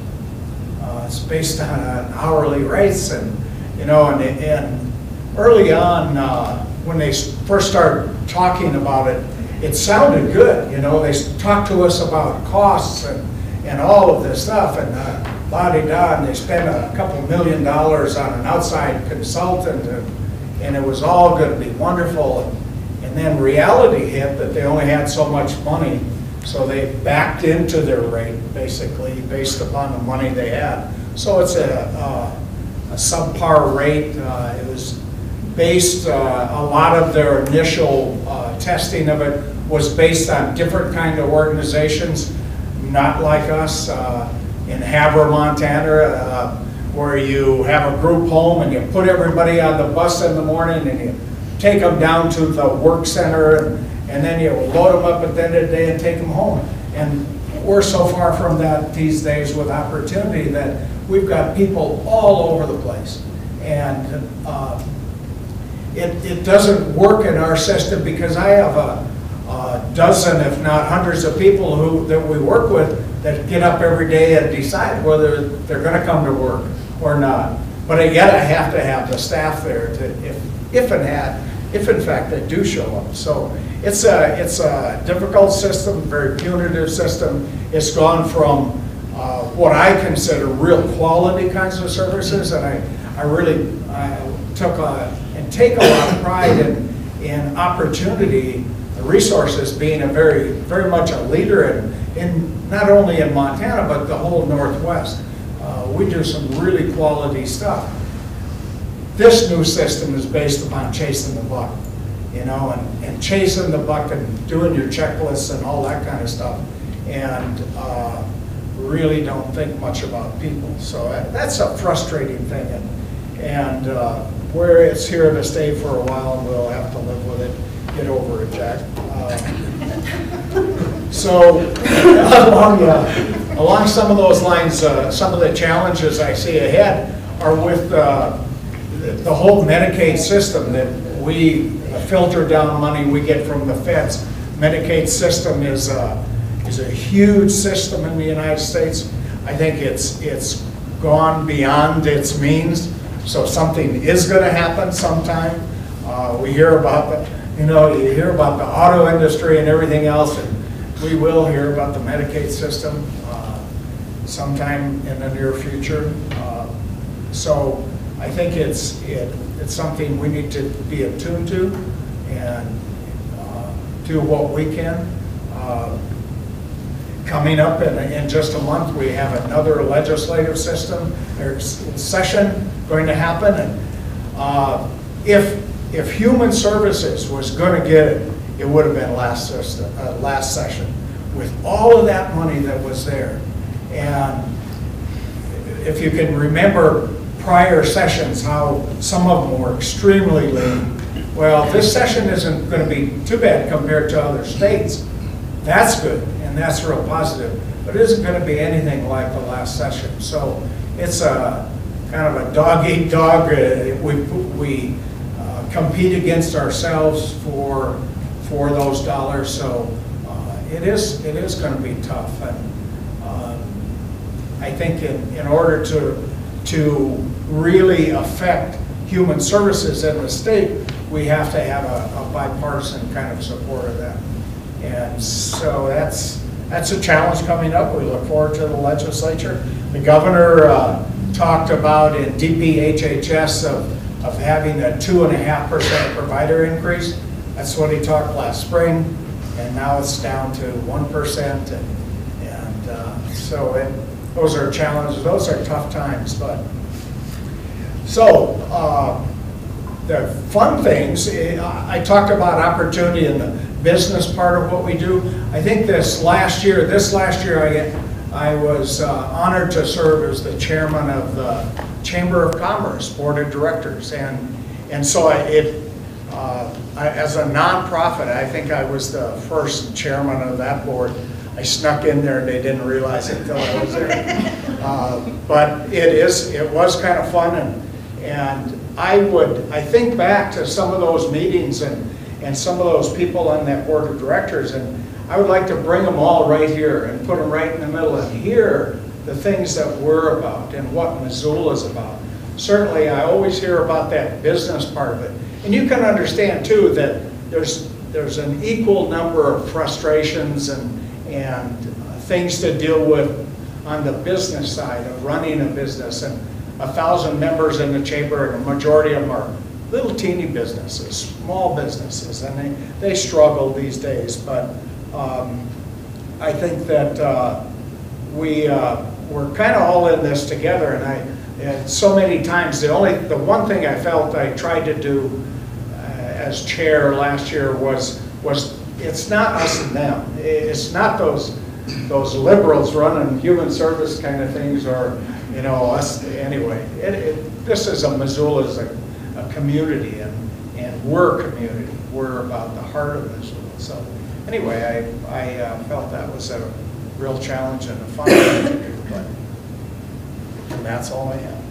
Uh, it's based on uh, hourly rates and, you know, and, and early on, uh, when they first started talking about it, it sounded good, you know, they talked to us about costs and, and all of this stuff, and uh, la-di-da, and they spent a couple million dollars on an outside consultant, and, and it was all gonna be wonderful. And then reality hit that they only had so much money, so they backed into their rate, basically, based upon the money they had. So it's a, uh, a subpar rate, uh, it was based, uh, a lot of their initial uh, testing of it was based on different kind of organizations, not like us uh, in Havre, Montana, uh, where you have a group home and you put everybody on the bus in the morning and you take them down to the work center and, then you load them up at the end of the day and take them home. And we're so far from that these days with opportunity that we've got people all over the place. And uh, it, it doesn't work in our system because I have a, a dozen, if not hundreds of people who, that we work with that get up every day and decide whether they're gonna come to work or not. But yet I have to have the staff there to, if, if in had, if in fact they do show up. So it's a, it's a difficult system, very punitive system. It's gone from uh, what I consider real quality kinds of services, and I, I really I took a, and take a lot of pride in, in opportunity, resources being a very, very much a leader in, in not only in Montana, but the whole Northwest. Uh, we do some really quality stuff. This new system is based upon chasing the buck, you know, and, and chasing the buck and doing your checklists and all that kind of stuff. And uh, really don't think much about people. So that's a frustrating thing. And, and uh, where it's here to stay for a while, and we'll have to live with it. Get over it, Jack. Uh, So, along, uh, along some of those lines, uh, some of the challenges I see ahead are with uh, the whole Medicaid system that we filter down money we get from the feds. Medicaid system is a, is a huge system in the United States. I think it's, it's gone beyond its means, so something is gonna happen sometime. Uh, We hear about the, you know, you hear about the auto industry and everything else, and we will hear about the Medicaid system uh, sometime in the near future. Uh, So I think it's, it- it's something we need to be attuned to and uh, do what we can. Uh, Coming up in, in just a month, we have another legislative system, there's session going to happen. And uh, If, if Human Services was going to get it, it would have been last, uh, last session, with all of that money that was there. And if you can remember prior sessions, how some of them were extremely lean. Well, this session isn't going to be too bad compared to other states. That's good, and that's real positive, but it isn't going to be anything like the last session. So it's a kind of a dog-eat-dog. uh, We, we compete against ourselves for, for those dollars, so uh, it is, it is going to be tough. And uh, I think in, in order to, to really affect human services in the state, we have to have a a bipartisan kind of support of that. And so that's, that's a challenge coming up. We look forward to the legislature. The governor uh, talked about in DPHHS of, of having a two and a half percent provider increase. That's what he talked last spring, and now it's down to one percent. And, and uh, so it, those are challenges, those are tough times, but. So, uh, the fun things, I talked about opportunity in the business part of what we do. I think this last year, this last year, I get, I was uh, honored to serve as the chairman of the Chamber of Commerce Board of Directors. And, and so I- it, uh, I- as a nonprofit, I think I was the first chairman of that board. I snuck in there and they didn't realize it until I was there. Uh, But it is, it was kind of fun and, and I would, I think back to some of those meetings and, and some of those people on that board of directors, and I would like to bring them all right here and put them right in the middle and hear the things that we're about and what Missoula is about. Certainly, I always hear about that business part of it. And you can understand too that there's, there's an equal number of frustrations and, and things to deal with on the business side of running a business. And a thousand members in the chamber, and a majority of them are little teeny businesses, small businesses, and they, they struggle these days. But um, I think that uh, we, uh, we're kind of all in this together, and I, and so many times, the only, the one thing I felt I tried to do uh, as chair last year was, was it's not us and them. It's not those, those liberals running human service kind of things or, you know, us, anyway. It, it, this is a, Missoula is a, a community and, and we're a community. We're about the heart of Missoula. So anyway, I, I uh, felt that was a real challenge and a fun thing to do, but, and that's all I have.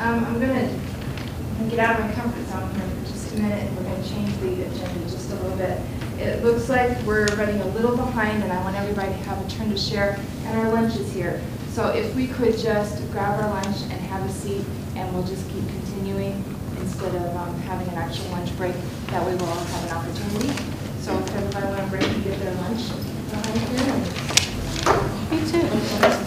Um, I'm gonna get out of my comfort zone here for just a minute, and we're gonna change the agenda just a little bit. It looks like we're running a little behind, and I want everybody to have a turn to share, and our lunch is here. So if we could just grab our lunch and have a seat, and we'll just keep continuing instead of um, having an actual lunch break, that way we'll all have an opportunity. So if everybody want to break and get their lunch behind here. Me too.